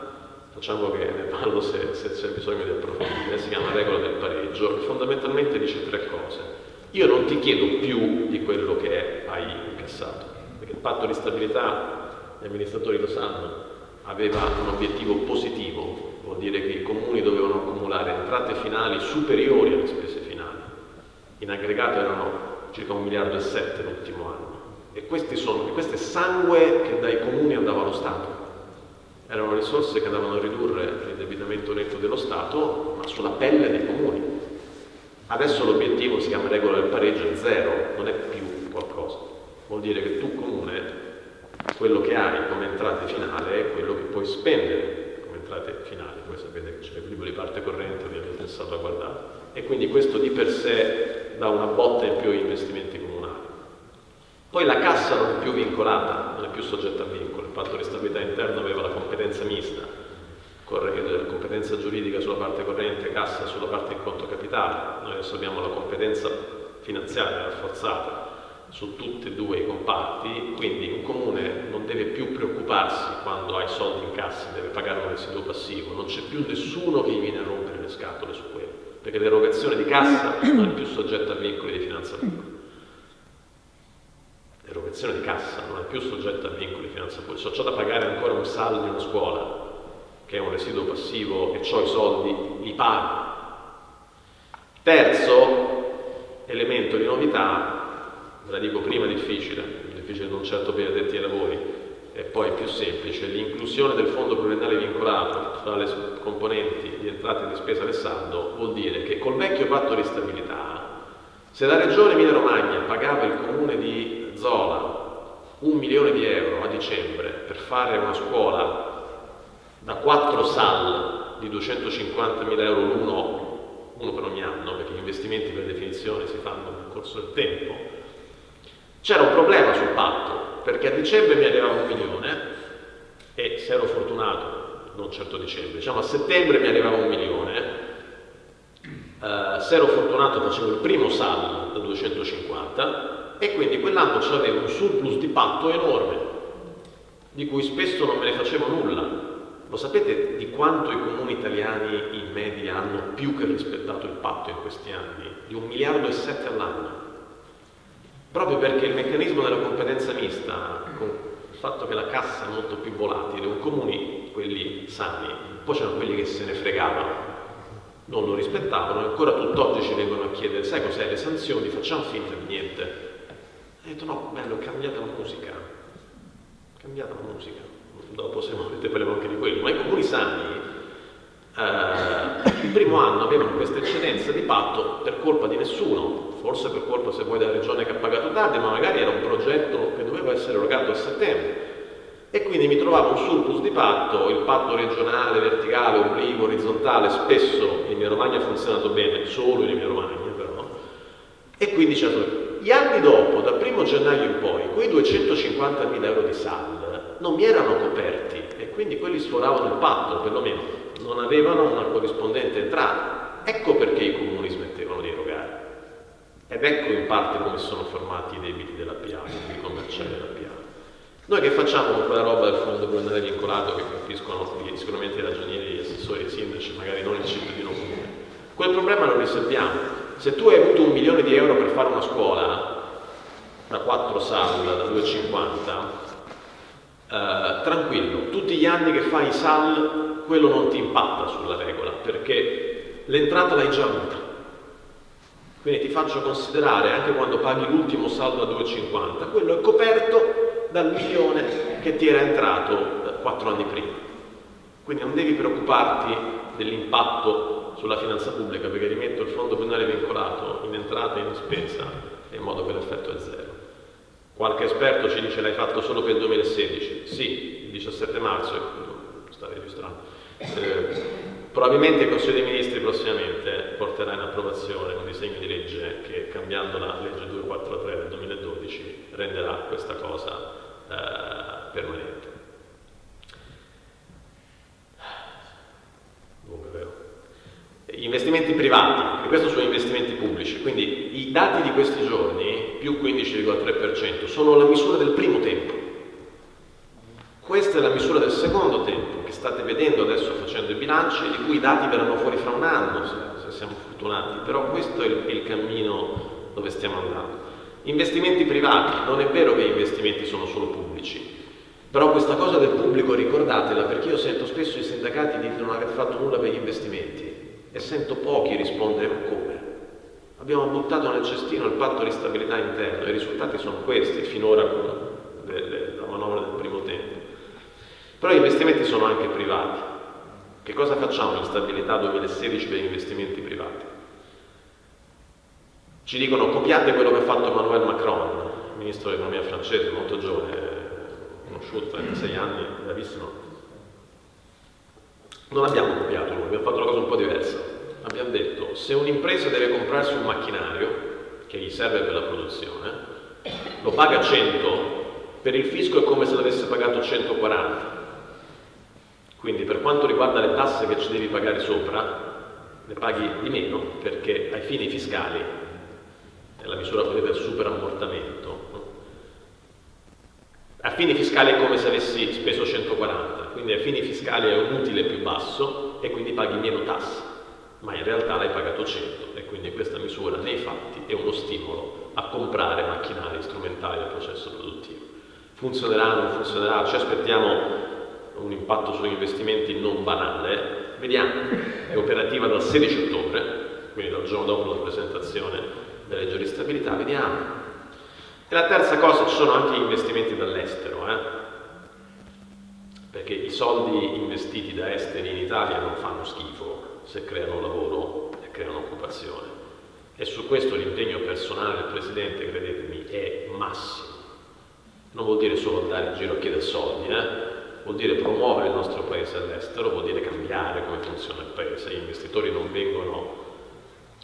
[SPEAKER 1] facciamo che ne parlo se, se c'è bisogno di approfondire, si chiama regola del pareggio, che fondamentalmente dice tre cose. Io non ti chiedo più di quello che hai incassato, perché il patto di stabilità, gli amministratori lo sanno, aveva un obiettivo positivo, vuol dire che i comuni dovevano accumulare entrate finali superiori alle spese finali. In aggregato erano circa un miliardo e sette l'ultimo anno. E sono, questo è sangue che dai comuni andava allo Stato erano risorse che andavano a ridurre l'indebitamento netto dello Stato, ma sulla pelle dei comuni. Adesso l'obiettivo si chiama regola del pareggio, zero, non è più qualcosa. Vuol dire che tu comune, quello che hai come entrate finale è quello che puoi spendere come entrate finali. Voi sapete che c'è l'equilibrio di parte corrente, vi avete salvaguardato. E quindi questo di per sé dà una botta in più agli investimenti comunali. Poi la cassa non è più vincolata, non è più soggetta a vincolo, il patto di stabilità interno aveva la competenza mista, la competenza giuridica sulla parte corrente, cassa sulla parte in conto capitale, noi adesso abbiamo la competenza finanziaria rafforzata su tutti e due i comparti, quindi un comune non deve più preoccuparsi quando ha i soldi in cassa, deve pagare un residuo passivo, non c'è più nessuno che gli viene a rompere le scatole su quello, perché l'erogazione di cassa non è più soggetta a vincoli di finanza pubblica l'erogazione di cassa non è più soggetta a vincoli di finanza pubblica, se ho da pagare ancora un saldo in una scuola, che è un residuo passivo e ho i soldi, li pago. Terzo elemento di novità, ve la dico prima difficile, difficile non certo per i addetti ai lavori, e poi più semplice, l'inclusione del fondo pluriennale vincolato tra le componenti di entrate e di spesa del saldo vuol dire che col vecchio patto di stabilità, se la regione Emilia Romagna pagava il comune di Zola un milione di euro a dicembre per fare una scuola da 4 SAL di 250.000 euro l'uno, uno per ogni anno, perché gli investimenti per definizione si fanno nel corso del tempo, c'era un problema sul patto, perché a dicembre mi arrivava un milione e se ero fortunato, non certo a dicembre, diciamo a settembre mi arrivava un milione, eh, se ero fortunato facevo il primo SAL da 250 e quindi quell'anno c'avevo un surplus di patto enorme, di cui spesso non me ne facevo nulla, lo sapete di quanto i comuni italiani in media hanno più che rispettato il patto in questi anni? Di un miliardo e sette all'anno. Proprio perché il meccanismo della competenza mista, con il fatto che la cassa è molto più volatile, un comuni, quelli sani, poi c'erano quelli che se ne fregavano, non lo rispettavano e ancora tutt'oggi ci vengono a chiedere, sai cos'è, le sanzioni, facciamo finta di niente. Ho detto no, bello, è cambiata la musica, è cambiata la musica. Dopo se volete parliamo anche di quello, ma i comuni sani eh, il primo anno avevano questa eccedenza di patto per colpa di nessuno, forse per colpa se vuoi della regione che ha pagato tardi, ma magari era un progetto che doveva essere erogato a settembre. E quindi mi trovavo un surplus di patto, il patto regionale, verticale, obliquo, orizzontale, spesso in Emilia Romagna ha funzionato bene, solo in Emilia Romagna però, e quindi c'è gli anni dopo, dal primo gennaio in poi, quei 250.000 euro di SAL non mi erano coperti e quindi quelli sforavano il patto, perlomeno non avevano una corrispondente entrata. Ecco perché i comuni smettevano di erogare. Ed ecco in parte come sono formati i debiti della PA, i commerciali della PA. Noi che facciamo con quella roba del fondo pluriennale vincolato che capiscono sicuramente i ragionieri, gli assessori, i sindaci, magari non il cittadino comune? Quel problema lo risolviamo. Se tu hai avuto un milione di euro per fare una scuola da 4 SAL, da 2,50, eh, tranquillo, tutti gli anni che fai SAL, quello non ti impatta sulla regola, perché l'entrata l'hai già avuta. Quindi ti faccio considerare, anche quando paghi l'ultimo saldo a 2,50, quello è coperto dal milione che ti era entrato 4 eh, anni prima. Quindi non devi preoccuparti dell'impatto sulla finanza pubblica, perché rimetto il fondo penale vincolato in entrata e in spesa, in modo che l'effetto è zero. Qualche esperto ci dice l'hai fatto solo per il 2016. Sì, il 17 marzo, sta registrando. Eh, probabilmente il Consiglio dei Ministri prossimamente porterà in approvazione un disegno di legge che, cambiando la legge 243 del 2012, renderà questa cosa eh, permanente. Investimenti privati, e questo sono investimenti pubblici, quindi i dati di questi giorni, più 15,3%, sono la misura del primo tempo. Questa è la misura del secondo tempo, che state vedendo adesso facendo i bilanci, di cui i dati verranno fuori fra un anno, se, siamo fortunati, però questo è il, il cammino dove stiamo andando. Investimenti privati, non è vero che gli investimenti sono solo pubblici, però questa cosa del pubblico ricordatela perché io sento spesso i sindacati dire non avete fatto nulla per gli investimenti e sento pochi rispondere ma come? Abbiamo buttato nel cestino il patto di stabilità interno, i risultati sono questi finora con la manovra del primo tempo. Però gli investimenti sono anche privati. Che cosa facciamo in stabilità 2016 per gli investimenti privati? Ci dicono copiate quello che ha fatto Emmanuel Macron, ministro dell'economia francese, molto giovane, conosciuto, 36 anni, bravissimo, non abbiamo copiato noi, abbiamo fatto una cosa un po' diversa. Abbiamo detto, se un'impresa deve comprarsi un macchinario che gli serve per la produzione, lo paga 100, per il fisco è come se l'avesse pagato 140. Quindi per quanto riguarda le tasse che ci devi pagare sopra, ne paghi di meno perché ai fini fiscali, è la misura del superammortamento, a fini fiscali è come se avessi speso 140, quindi a fini fiscali è un utile più basso e quindi paghi meno tasse, ma in realtà l'hai pagato 100 e quindi questa misura nei fatti è uno stimolo a comprare macchinari strumentali del processo produttivo. Funzionerà, non funzionerà, ci aspettiamo un impatto sugli investimenti non banale, vediamo, è operativa dal 16 ottobre, quindi dal giorno dopo la presentazione della legge di stabilità, vediamo e la terza cosa, ci sono anche gli investimenti dall'estero. Eh? perché i soldi investiti da esteri in Italia non fanno schifo se creano lavoro e creano occupazione. E su questo l'impegno personale del Presidente, credetemi, è massimo. Non vuol dire solo andare in giro a chiedere soldi, eh? vuol dire promuovere il nostro Paese all'estero, vuol dire cambiare come funziona il Paese. Gli investitori non vengono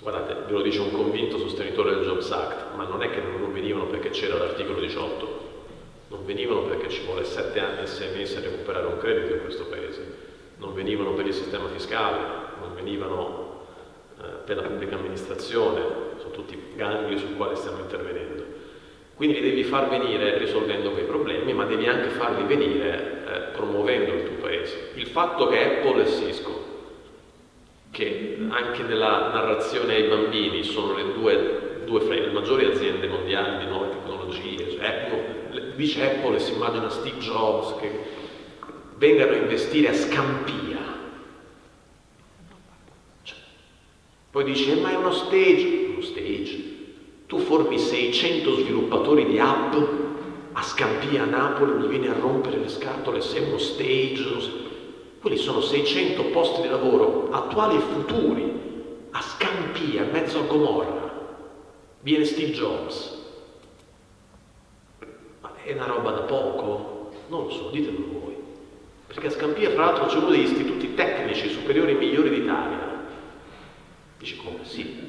[SPEAKER 1] Guardate, ve lo dice un convinto sostenitore del Jobs Act, ma non è che non venivano perché c'era l'articolo 18, non venivano perché ci vuole sette anni e sei mesi a recuperare un credito in questo paese, non venivano per il sistema fiscale, non venivano eh, per la pubblica amministrazione, sono tutti gangli su quali stiamo intervenendo. Quindi li devi far venire risolvendo quei problemi, ma devi anche farli venire eh, promuovendo il tuo paese. Il fatto che Apple e Cisco che anche nella narrazione ai bambini sono le due, due fra le maggiori aziende mondiali di nuove tecnologie. Cioè Apple, dice Apple e si immagina Steve Jobs che vengano a investire a Scampia. Cioè, poi dice, eh, ma è uno stage. Uno stage. Tu formi 600 sviluppatori di app a Scampia, a Napoli, gli vieni a rompere le scatole, sei uno stage quelli sono 600 posti di lavoro attuali e futuri, a Scampia, in mezzo a Gomorra. Viene Steve Jobs. Ma è una roba da poco? Non lo so, ditelo voi. Perché a Scampia, fra l'altro, c'è uno degli istituti tecnici superiori migliori d'Italia. Dice come? Sì.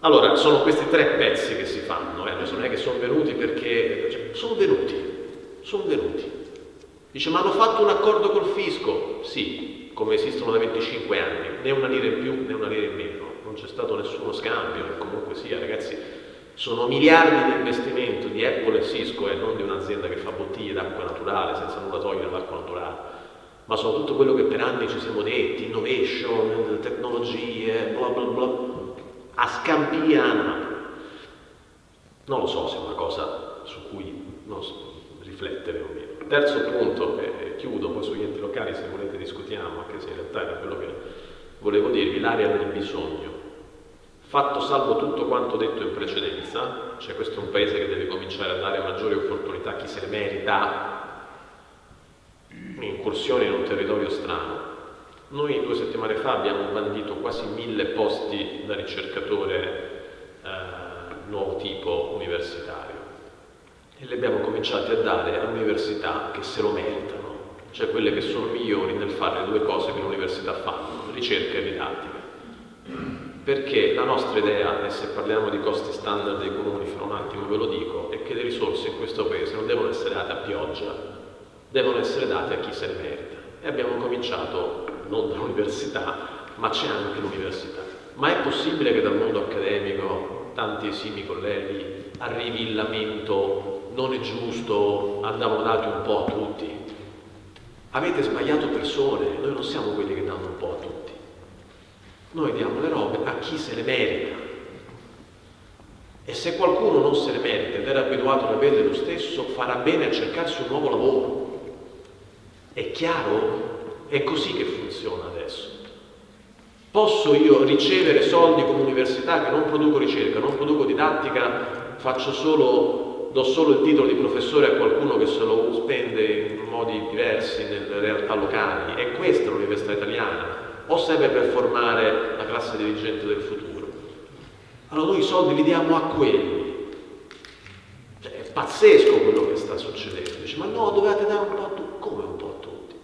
[SPEAKER 1] Allora, sono questi tre pezzi che si fanno, eh? non è che sono venuti perché... Cioè, sono venuti, sono venuti. Dice, ma hanno fatto un accordo col fisco? Sì, come esistono da 25 anni, né una lira in più né una lira in meno, non c'è stato nessuno scambio, comunque sia, ragazzi, sono miliardi di investimento di Apple e Cisco e non di un'azienda che fa bottiglie d'acqua naturale senza nulla togliere all'acqua naturale, ma sono tutto quello che per anni ci siamo detti, innovation, tecnologie, bla bla bla, a scampiana. Non lo so se è una cosa su cui so, riflettere. Terzo punto, e chiudo, poi sugli enti locali se volete discutiamo, anche se in realtà era quello che volevo dirvi, l'area del bisogno. Fatto salvo tutto quanto detto in precedenza, cioè questo è un paese che deve cominciare a dare maggiori opportunità a chi se le merita, incursioni in un territorio strano. Noi due settimane fa abbiamo bandito quasi mille posti da ricercatore eh, nuovo tipo universitario e li abbiamo cominciati a dare a università che se lo meritano, cioè quelle che sono migliori nel fare le due cose che l'università fanno, ricerca e didattica. Perché la nostra idea, e se parliamo di costi standard dei comuni, fra un attimo ve lo dico, è che le risorse in questo paese non devono essere date a pioggia, devono essere date a chi se le merita. E abbiamo cominciato non dall'università, ma c'è anche l'università. Ma è possibile che dal mondo accademico tanti esimi colleghi arrivi il lamento non è giusto, andavano dati un po' a tutti. Avete sbagliato persone, noi non siamo quelli che danno un po' a tutti. Noi diamo le robe a chi se le merita. E se qualcuno non se le merita ed era abituato ad averle lo stesso, farà bene a cercarsi un nuovo lavoro. È chiaro? È così che funziona adesso. Posso io ricevere soldi come università che non produco ricerca, non produco didattica, faccio solo do solo il titolo di professore a qualcuno che se lo spende in modi diversi nelle realtà locali. È questa l'università italiana? O serve per formare la classe dirigente del futuro? Allora noi i soldi li diamo a quelli. Cioè, è pazzesco quello che sta succedendo. Dice, ma no, dovete dare un po' a tutti. Come un po' a tutti?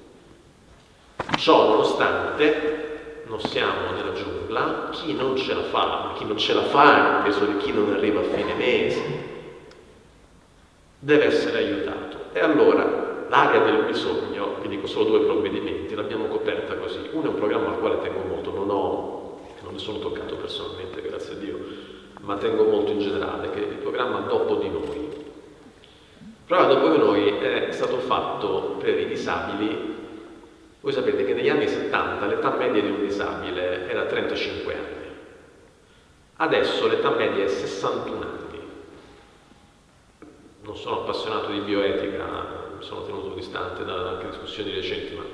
[SPEAKER 1] Ciò nonostante non siamo nella giungla, chi non ce la fa, chi non ce la fa è peso di chi non arriva a fine mese, deve essere aiutato. E allora l'area del bisogno, vi dico solo due provvedimenti, l'abbiamo coperta così. Uno è un programma al quale tengo molto, non ho, non ne sono toccato personalmente, grazie a Dio, ma tengo molto in generale, che è il programma Dopo di noi. Il programma Dopo di noi è stato fatto per i disabili. Voi sapete che negli anni 70 l'età media di un disabile era 35 anni. Adesso l'età media è 61 anni non sono appassionato di bioetica, mi sono tenuto distante da anche discussioni recenti, ma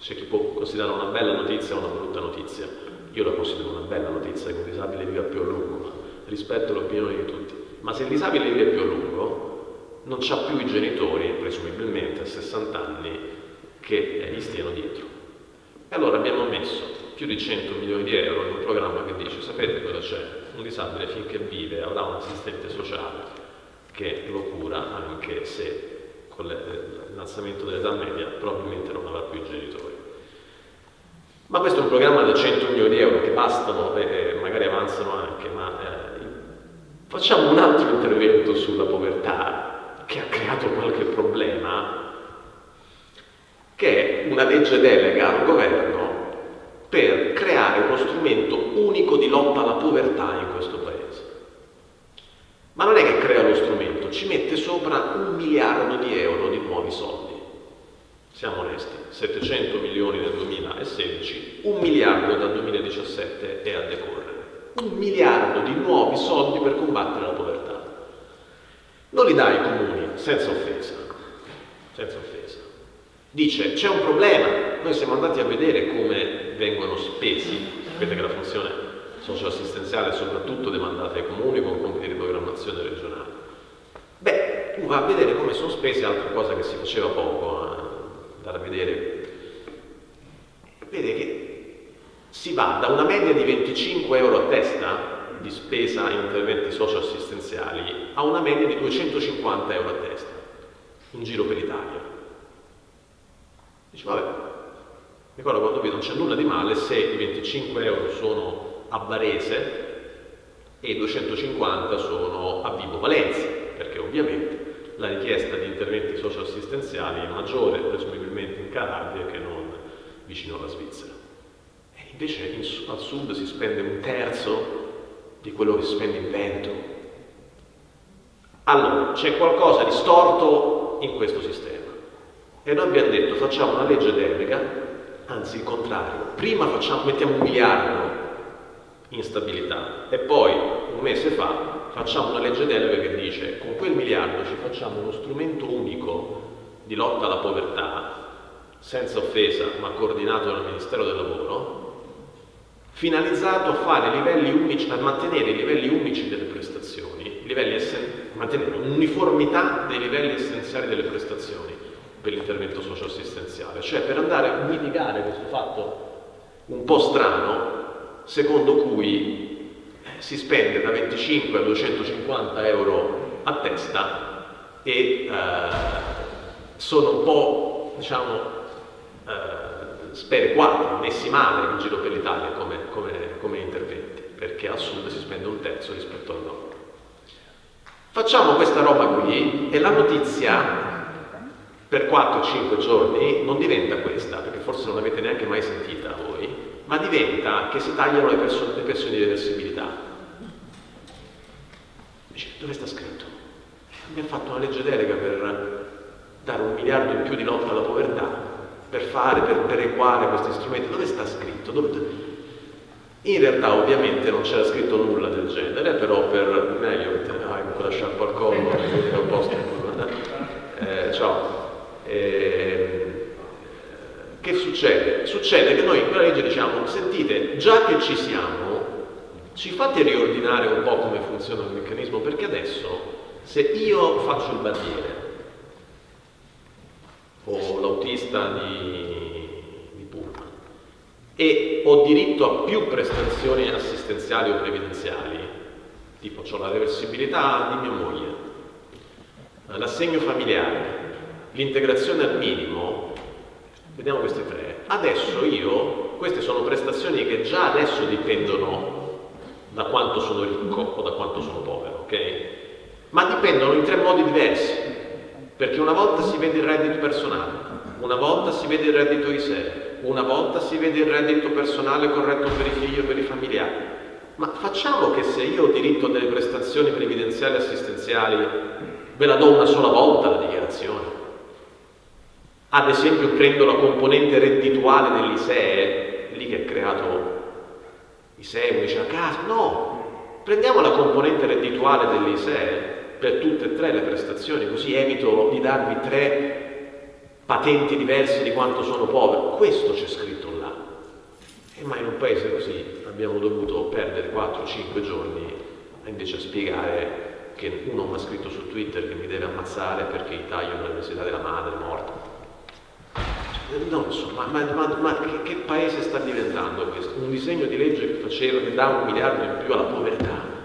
[SPEAKER 1] c'è chi può considerare una bella notizia o una brutta notizia. Io la considero una bella notizia che un disabile viva più a lungo, ma rispetto l'opinione di tutti. Ma se il disabile vive più a lungo, non ha più i genitori, presumibilmente a 60 anni, che gli stiano dietro. E allora abbiamo messo più di 100 milioni di euro in un programma che dice sapete cosa c'è? Un disabile finché vive avrà un assistente sociale che lo cura anche se con l'innalzamento dell'età media probabilmente non avrà più i genitori. Ma questo è un programma da 100 milioni di euro che bastano e magari avanzano anche, ma eh, facciamo un altro intervento sulla povertà che ha creato qualche problema, che è una legge delega al governo per creare uno strumento unico di lotta alla povertà in questo. Ma non è che crea lo strumento, ci mette sopra un miliardo di euro di nuovi soldi. Siamo onesti, 700 milioni nel 2016, un miliardo dal 2017 è a decorrere. Un miliardo di nuovi soldi per combattere la povertà. Non li dà ai comuni, senza offesa. Senza offesa. Dice, c'è un problema, noi siamo andati a vedere come vengono spesi, sapete che la funzione socioassistenziale soprattutto demandata ai comuni con compiti di programmazione regionale. Beh, tu vai a vedere come sono spesi, altra cosa che si faceva poco, eh, andare a vedere. Vede che si va da una media di 25 euro a testa di spesa in interventi socioassistenziali a una media di 250 euro a testa in giro per Italia. Dice, vabbè, ricordo quando vedo non c'è nulla di male se i 25 euro sono a Varese e 250 sono a Vibo Valencia, perché ovviamente la richiesta di interventi socio-assistenziali è maggiore presumibilmente in Calabria che non vicino alla Svizzera. E invece in, al sud si spende un terzo di quello che si spende in Veneto. Allora, c'è qualcosa di storto in questo sistema. E noi abbiamo detto facciamo una legge delega, anzi il contrario, prima facciamo, mettiamo un miliardo instabilità. E poi un mese fa facciamo una legge delega che dice con quel miliardo ci facciamo uno strumento unico di lotta alla povertà, senza offesa ma coordinato dal Ministero del Lavoro, finalizzato a unici, a mantenere i livelli unici delle prestazioni, essen- mantenere un'uniformità dei livelli essenziali delle prestazioni per l'intervento socio-assistenziale, cioè per andare a mitigare questo fatto un po' strano secondo cui eh, si spende da 25 a 250 euro a testa e eh, sono un po', diciamo, eh, sperequati, messi male in giro per l'Italia come, come, come interventi, perché al sud si spende un terzo rispetto al nord. Facciamo questa roba qui e la notizia per 4-5 giorni non diventa questa, perché forse non l'avete neanche mai sentita voi, ma diventa che si tagliano le, perso- le pensioni di reversibilità. Dice, dove sta scritto? Abbiamo fatto una legge delega per dare un miliardo in più di lotta alla povertà, per fare, per perequare questi strumenti. Dove sta scritto? Dove... In realtà ovviamente non c'era scritto nulla del genere, però per meglio, ah, un po' da sciarpo al collo, posto, eh, ciao. Eh, che succede? Succede che noi in quella legge diciamo, sentite, già che ci siamo, ci fate riordinare un po' come funziona il meccanismo, perché adesso se io faccio il barriere o l'autista di, di Pullman e ho diritto a più prestazioni assistenziali o previdenziali, tipo ho la reversibilità di mia moglie, l'assegno familiare, l'integrazione al minimo, Vediamo queste tre. Adesso io, queste sono prestazioni che già adesso dipendono da quanto sono ricco o da quanto sono povero, ok? Ma dipendono in tre modi diversi, perché una volta si vede il reddito personale, una volta si vede il reddito di sé, una volta si vede il reddito personale corretto per i figli o per i familiari. Ma facciamo che se io ho diritto a delle prestazioni previdenziali e assistenziali, ve la do una sola volta la dichiarazione ad esempio prendo la componente reddituale dell'ISEE, lì che ha creato ISEE, mi dice a casa, no, prendiamo la componente reddituale dell'ISEE per tutte e tre le prestazioni, così evito di darvi tre patenti diverse di quanto sono povero. Questo c'è scritto là. E ma in un paese così abbiamo dovuto perdere 4-5 giorni invece a spiegare che uno mi ha scritto su Twitter che mi deve ammazzare perché gli taglio l'università della madre morta. Non so, ma, ma, ma, ma che, che, paese sta diventando questo? Un disegno di legge che, faceva, che dà un miliardo in più alla povertà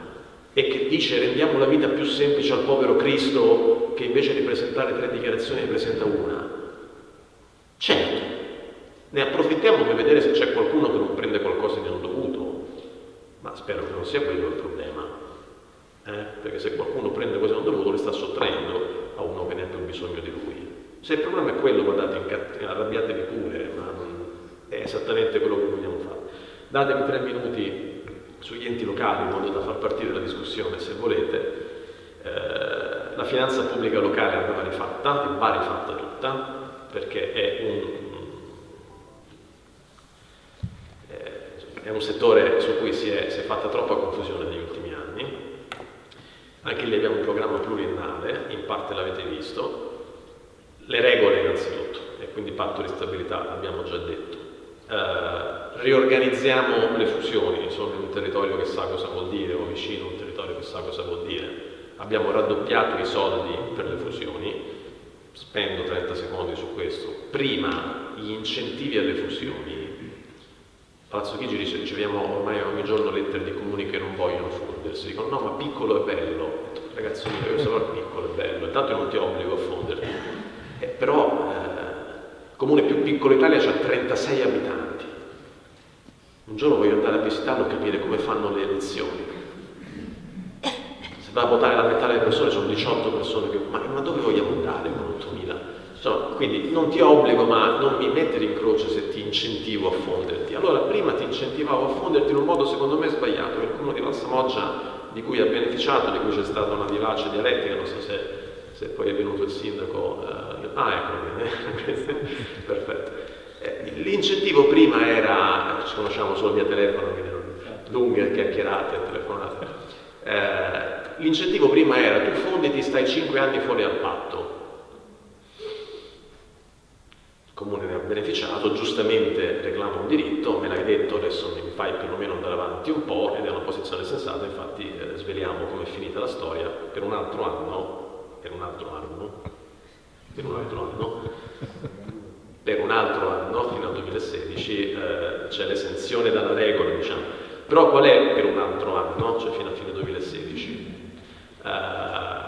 [SPEAKER 1] e che dice rendiamo la vita più semplice al povero Cristo che invece di presentare tre dichiarazioni ne presenta una. Certo, ne approfittiamo per vedere se c'è qualcuno che non prende qualcosa di non dovuto, ma spero che non sia quello il problema, eh? perché se qualcuno prende cose non dovute le sta sottraendo a uno che ne ha più bisogno di lui. Se il problema è quello, guardate, arrabbiatevi pure, ma è esattamente quello che vogliamo fare. Datemi tre minuti sugli enti locali in modo da far partire la discussione, se volete. Eh, la finanza pubblica locale andava rifatta, va rifatta tutta, perché è un, è un settore su cui si è, si è, fatta troppa confusione negli ultimi anni. Anche lì abbiamo un programma pluriennale, in parte l'avete visto. Le regole innanzitutto, e quindi patto di stabilità, abbiamo già detto. Eh, riorganizziamo le fusioni, sono in un territorio che sa cosa vuol dire, o vicino a un territorio che sa cosa vuol dire. Abbiamo raddoppiato i soldi per le fusioni, spendo 30 secondi su questo. Prima gli incentivi alle fusioni Palazzo Chigi dice, riceviamo ormai ogni giorno lettere di comuni che non vogliono fondersi, dicono no ma piccolo è bello, ragazzino io so piccolo è bello, intanto non ti obbligo a fonderti, eh, però eh, il comune più piccolo d'Italia ha 36 abitanti, un giorno voglio andare a visitarlo e capire come fanno le elezioni, se va a votare la metà delle persone sono 18 persone, che, ma, ma dove vogliamo andare con 8.000? Insomma, quindi non ti obbligo, ma non mi mettere in croce se ti incentivo a fonderti. Allora, prima ti incentivavo a fonderti in un modo secondo me sbagliato, perché uno di Valsamoggia, di cui ha beneficiato, di cui c'è stata una vivace dialettica, non so se, se poi è venuto il sindaco. Eh, ah, ecco, [LAUGHS] perfetto. Eh, l'incentivo prima era, ci conosciamo solo via telefono, lunghe chiacchierate, telefonate. Eh, l'incentivo prima era tu fondi ti stai 5 anni fuori al patto il comune ne ha beneficiato, giustamente reclama un diritto, me l'hai detto, adesso mi fai perlomeno andare avanti un po' ed è una posizione sensata, infatti eh, sveliamo come è finita la storia, per un altro anno, per un altro anno, per un altro anno, per un altro anno, fino al 2016, eh, c'è l'esenzione dalla regola, diciamo. Però qual è per un altro anno, cioè fino a fine 2016? Eh,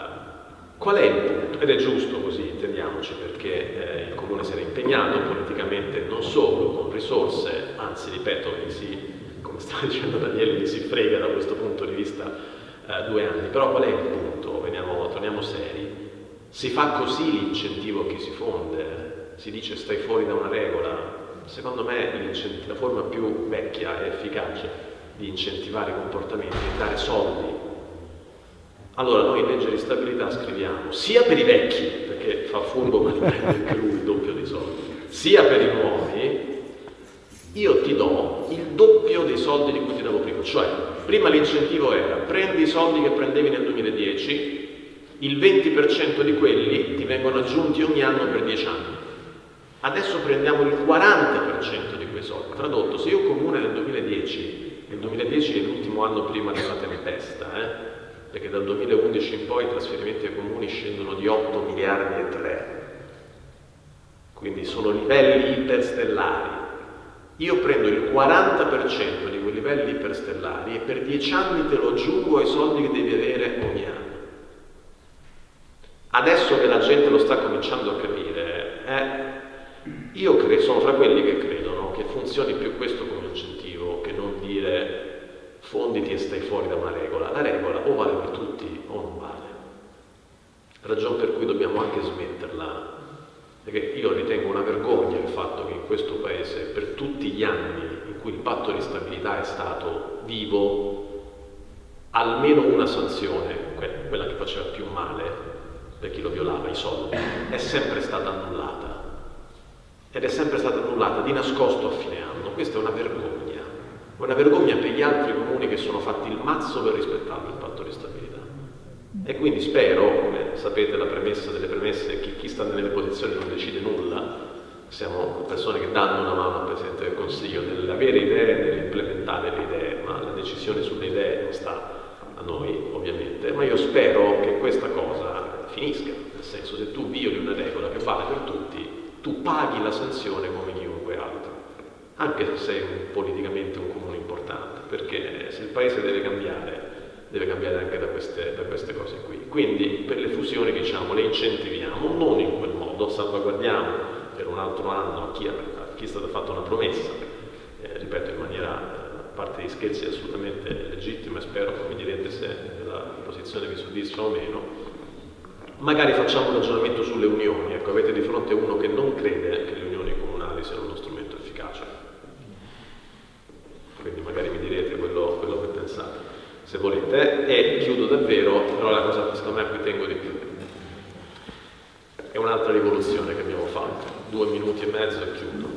[SPEAKER 1] Qual è il punto? Ed è giusto così, intendiamoci, perché eh, il Comune si era impegnato politicamente non solo con risorse, anzi, ripeto, si, come stava [LAUGHS] dicendo Daniele, gli si frega da questo punto di vista eh, due anni, però qual è il punto? Veniamo, torniamo seri. Si fa così l'incentivo a chi si fonde, si dice stai fuori da una regola. Secondo me la forma più vecchia e efficace di incentivare i comportamenti è dare soldi allora noi in legge di stabilità scriviamo sia per i vecchi, perché fa furbo ma prende anche lui il doppio di soldi, sia per i nuovi, io ti do il doppio dei soldi di cui ti davo prima. Cioè, prima l'incentivo era prendi i soldi che prendevi nel 2010, il 20% di quelli ti vengono aggiunti ogni anno per 10 anni. Adesso prendiamo il 40% di quei soldi. Tradotto, se io comune nel 2010, nel 2010 è l'ultimo anno prima della tempesta, eh, perché dal 2011 in poi i trasferimenti ai comuni scendono di 8 miliardi e 3, quindi sono livelli iperstellari. Io prendo il 40% di quei livelli iperstellari e per 10 anni te lo aggiungo ai soldi che devi avere ogni anno. Adesso che la gente lo sta cominciando a capire, eh, io credo, sono fra quelli che credono che funzioni più questo come incentivo che non dire fonditi e stai fuori da una regola. La regola o vale per tutti o non vale. Ragione per cui dobbiamo anche smetterla, perché io ritengo una vergogna il fatto che in questo Paese, per tutti gli anni in cui il patto di stabilità è stato vivo, almeno una sanzione, quella che faceva più male per chi lo violava, i soldi, è sempre stata annullata. Ed è sempre stata annullata di nascosto a fine anno. Questa è una vergogna. Una vergogna per gli altri comuni che sono fatti il mazzo per rispettare il patto di stabilità. E quindi spero, come sapete la premessa delle premesse, chi, chi sta nelle posizioni non decide nulla, siamo persone che danno una mano al Presidente del Consiglio nell'avere idee e nell'implementare le idee, ma la decisione sulle idee non sta a noi ovviamente, ma io spero che questa cosa finisca, nel senso se tu violi una regola che vale per tutti, tu paghi la sanzione come chiunque altro, anche se sei un, politicamente un comune importante, perché se il paese deve cambiare, deve cambiare anche da queste, da queste cose qui. Quindi per le fusioni diciamo, le incentiviamo, non in quel modo, salvaguardiamo per un altro anno a chi, a chi è stata fatta una promessa, eh, ripeto in maniera, a parte di scherzi, assolutamente legittima e spero che mi direte se la posizione vi soddisfa o meno, magari facciamo un ragionamento sulle unioni, ecco avete di fronte uno che non crede che le unioni comunali siano uno strumento efficace, quindi magari mi direte quello, quello che pensate se volete, e chiudo davvero, però la cosa che secondo me a cui tengo di più. È un'altra rivoluzione che abbiamo fatto due minuti e mezzo e chiudo.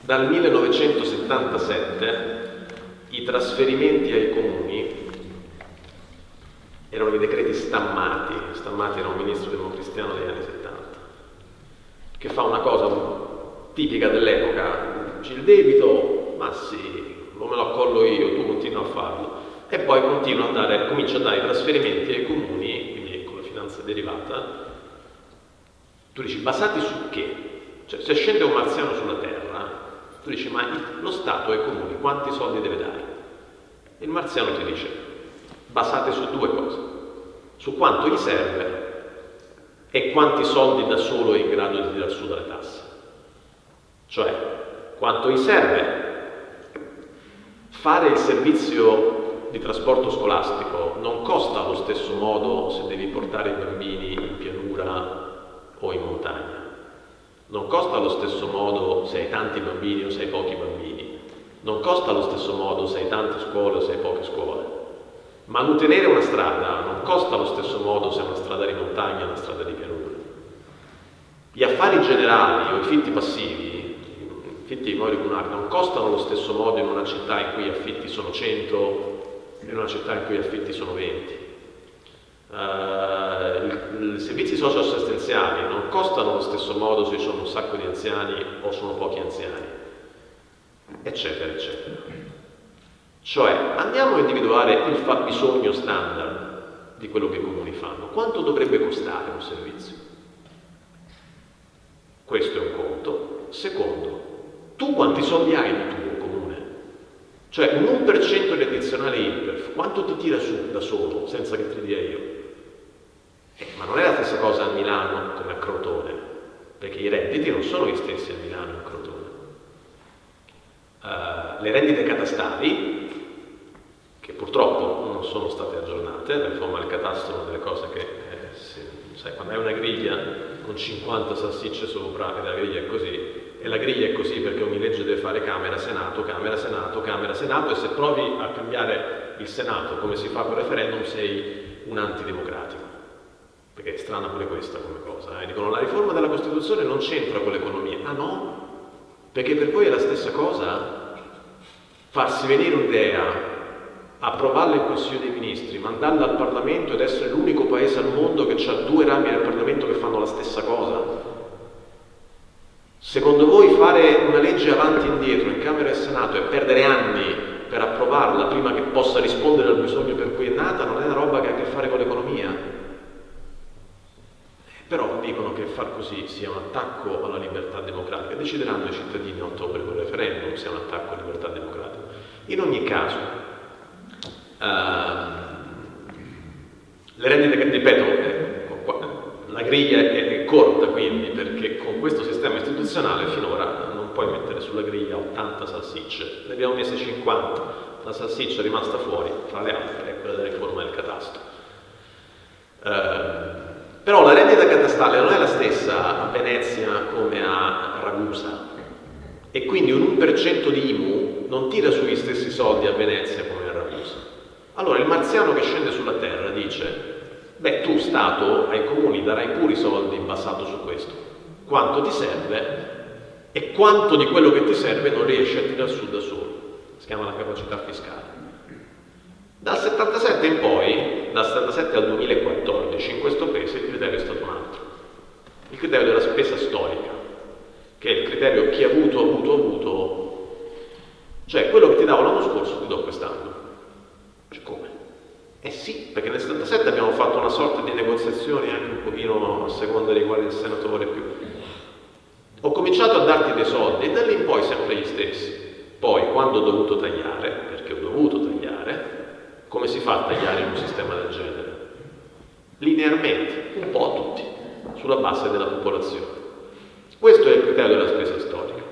[SPEAKER 1] Dal 1977 i trasferimenti ai comuni erano i decreti stammati, stammati era un ministro democristiano degli anni 70, che fa una cosa tipica dell'epoca, dice il debito, ma sì, non me lo accollo io, tu continua a farlo, e poi continua a dare, comincia a dare i trasferimenti ai comuni, quindi con la finanza derivata, tu dici, basati su che? Cioè, se scende un marziano sulla Terra, tu dici, ma lo Stato ai comuni quanti soldi deve dare? Il marziano ti dice, basate su due cose, su quanto gli serve e quanti soldi da solo è in grado di tirar su dalle tasse. Cioè, quanto gli serve fare il servizio di trasporto scolastico non costa allo stesso modo se devi portare i bambini in pianura o in montagna. Non costa allo stesso modo se hai tanti bambini o se hai pochi bambini. Non costa allo stesso modo se hai tante scuole o se hai poche scuole. Manutenere una strada non costa allo stesso modo se è una strada di montagna o una strada di pianura. Gli affari generali o i fitti passivi, i fitti di immobili comunali, non costano allo stesso modo in una città in cui gli affitti sono 100 e in una città in cui gli affitti sono 20. Uh, I servizi socio-assistenziali non costano allo stesso modo se ci sono un sacco di anziani o sono pochi anziani, eccetera, eccetera. Cioè andiamo a individuare il fabbisogno standard di quello che i comuni fanno. Quanto dovrebbe costare un servizio? Questo è un conto. Secondo, tu quanti soldi hai di tuo comune? Cioè un 1% di addizionale IRPEF, quanto ti tira su da solo, senza che ti dia io? Eh, ma non è la stessa cosa a Milano come a Crotone, perché i redditi non sono gli stessi a Milano e a Crotone. Uh, le rendite catastali, che purtroppo non sono state aggiornate, la riforma del catasto è una delle cose che, eh, se, sai, quando hai una griglia con 50 salsicce sopra e la griglia è così, e la griglia è così perché ogni legge deve fare Camera, Senato, Camera, Senato, Camera, Senato, e se provi a cambiare il Senato come si fa con il referendum sei un antidemocratico perché è strana pure questa come cosa, eh? dicono la riforma della Costituzione non c'entra con l'economia. Ah no? Perché per voi è la stessa cosa? Farsi venire un'idea, approvarla in Consiglio dei Ministri, mandarla al Parlamento ed essere l'unico paese al mondo che ha due rami del Parlamento che fanno la stessa cosa? Secondo voi fare una legge avanti e indietro in Camera e Senato e perdere anni per approvarla prima che possa rispondere al bisogno per cui è nata non è una roba che ha a che fare con l'economia? Però dicono che far così sia un attacco alla libertà democratica. Decideranno i cittadini a ottobre con il referendum se è un attacco alla libertà democratica. In ogni caso, le rendite, ripeto, eh, la griglia è, è corta quindi perché con questo sistema istituzionale finora non puoi mettere sulla griglia 80 salsicce, ne abbiamo messe 50, la salsiccia rimasta fuori, fra le altre è quella della riforma del catasto. Uh, però la rendita catastale non è la stessa a Venezia come a Ragusa e quindi un 1% di IMU non tira sugli stessi soldi a Venezia come a Ragusa. Allora il marziano che scende sulla terra dice, beh tu Stato ai comuni darai pure i soldi basato su questo, quanto ti serve e quanto di quello che ti serve non riesci a tirare su da solo. Si chiama la capacità fiscale. Dal 77 in poi, dal 77 al 2014, in questo paese il criterio è stato un altro. Il criterio della spesa storica, che è il criterio chi ha avuto, avuto, avuto, cioè quello che ti davo l'anno scorso ti do quest'anno. Cioè come? Eh sì, perché nel 77 abbiamo fatto una sorta di negoziazioni anche un pochino a seconda di quale il senatore più. Ho cominciato a darti dei soldi e da lì in poi sempre gli stessi. Poi quando ho dovuto tagliare, perché ho dovuto tagliare, come si fa a tagliare in un sistema del genere? Linearmente, un po' tutti, sulla base della popolazione. Questo è il criterio della spesa storica,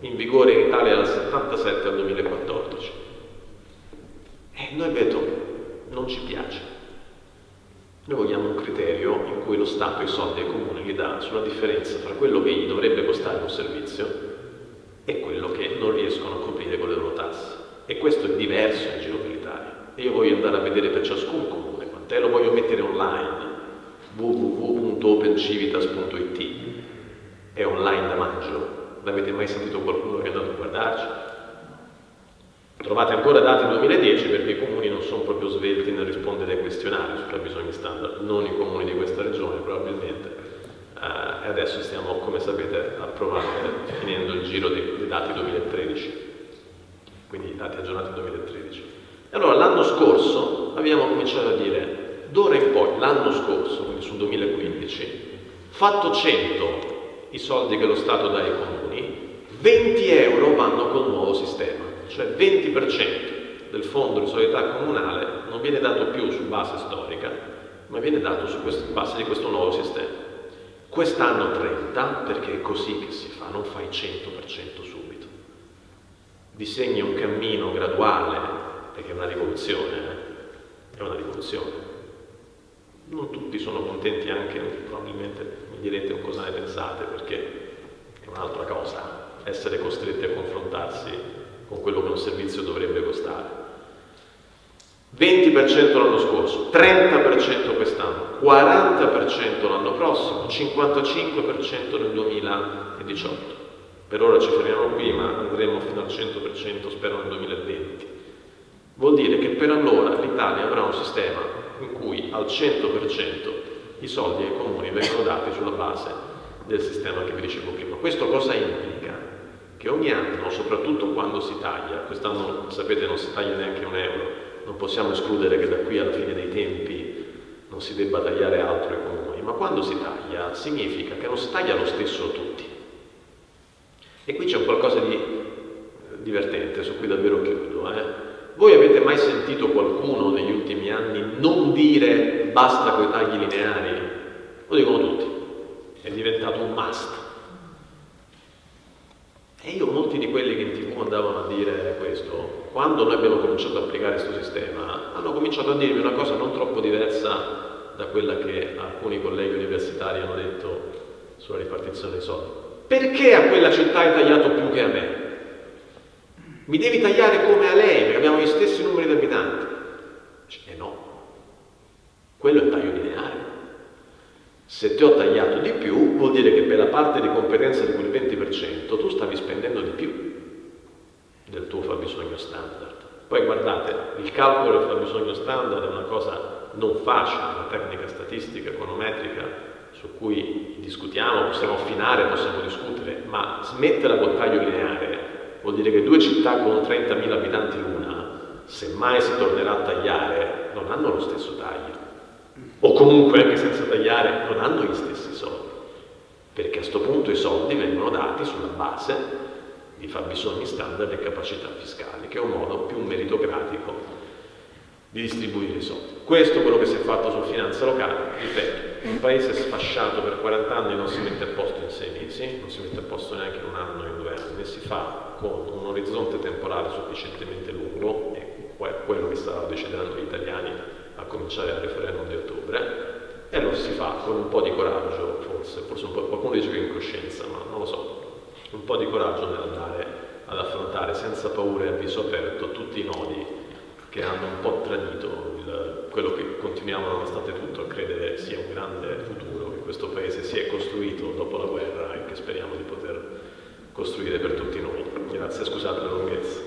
[SPEAKER 1] in vigore in Italia dal 77 al 2014. E noi vedo, non ci piace. Noi vogliamo un criterio in cui lo Stato i soldi ai comuni li dà sulla differenza tra quello che gli dovrebbe costare un servizio e quello che non riescono a coprire con le loro tasse. E questo è diverso in giro per l'Italia. E io voglio andare a vedere per ciascun comune, quant'è lo voglio mettere online, www.opencivitas.it. È online da maggio. L'avete mai sentito qualcuno che è andato a guardarci? Trovate ancora dati 2010 perché i comuni non sono proprio svelti nel rispondere ai questionari sui bisogni standard, non i comuni di questa regione probabilmente. Uh, e adesso stiamo, come sapete, approvando, finendo il giro dei, dei dati 2013, quindi i dati aggiornati 2013. E allora l'anno scorso abbiamo cominciato a dire, d'ora in poi, l'anno scorso, quindi sul 2015, fatto 100 i soldi che lo Stato dà ai comuni, 20 euro vanno col nuovo sistema, cioè 20% del fondo di solidarietà comunale non viene dato più su base storica, ma viene dato su base di questo nuovo sistema. Quest'anno 30, perché è così che si fa, non fai 100% subito. Disegni un cammino graduale, perché è una rivoluzione, eh? è una rivoluzione. Non tutti sono contenti anche, probabilmente mi direte cosa ne pensate, perché è un'altra cosa essere costretti a confrontarsi con quello che un servizio dovrebbe costare. 20% l'anno scorso, 30% quest'anno, 40% l'anno prossimo, 55% nel 2018. Per ora ci fermiamo qui, ma andremo fino al 100% spero nel 2020. Vuol dire che per allora l'Italia avrà un sistema in cui al 100% i soldi ai comuni vengono dati sulla base del sistema che vi dicevo prima. Questo cosa implica? Che ogni anno, soprattutto quando si taglia, quest'anno sapete non si taglia neanche un euro, non possiamo escludere che da qui alla fine dei tempi non si debba tagliare altro ai comuni, ma quando si taglia significa che non si taglia lo stesso a tutti. E qui c'è qualcosa di divertente, su cui davvero chiudo. Eh? Voi avete mai sentito qualcuno negli ultimi anni non dire basta con i tagli lineari? Lo dicono tutti, è diventato un must. E io molti di quelli che in tv andavano a dire questo, quando noi abbiamo cominciato ad applicare questo sistema, hanno cominciato a dirmi una cosa non troppo diversa da quella che alcuni colleghi universitari hanno detto sulla ripartizione dei soldi. Perché a quella città hai tagliato più che a me? Mi devi tagliare come a lei, perché abbiamo gli stessi numeri di abitanti. E no, quello è il taglio lineare. Se ti ho tagliato di più, vuol dire che per la parte di competenza di quel 20% tu stavi spendendo di più del tuo fabbisogno standard. Poi guardate, il calcolo del fabbisogno standard è una cosa non facile, una tecnica statistica, econometrica, su cui discutiamo, possiamo affinare, possiamo discutere, ma smetterla col taglio lineare vuol dire che due città con 30.000 abitanti l'una, se mai si tornerà a tagliare, non hanno lo stesso taglio o comunque anche senza tagliare non hanno gli stessi soldi, perché a questo punto i soldi vengono dati sulla base di fabbisogni standard e capacità fiscali, che è un modo più meritocratico di distribuire i soldi. Questo è quello che si è fatto su finanza locale, ripeto, un paese sfasciato per 40 anni non si mette a posto in 6 mesi, non si mette a posto neanche in un anno o in due anni, si fa con un orizzonte temporale sufficientemente lungo, e quello che stanno decidendo gli italiani a cominciare al referendum di ottobre e lo si fa con un po' di coraggio, forse, forse qualcuno dice che è incoscienza, ma non lo so, un po' di coraggio nell'andare ad affrontare senza paura e a viso aperto tutti i nodi che hanno un po' tradito il, quello che continuiamo nonostante tutto a credere sia un grande futuro che questo paese si è costruito dopo la guerra e che speriamo di poter costruire per tutti noi. Grazie, scusate la lunghezza.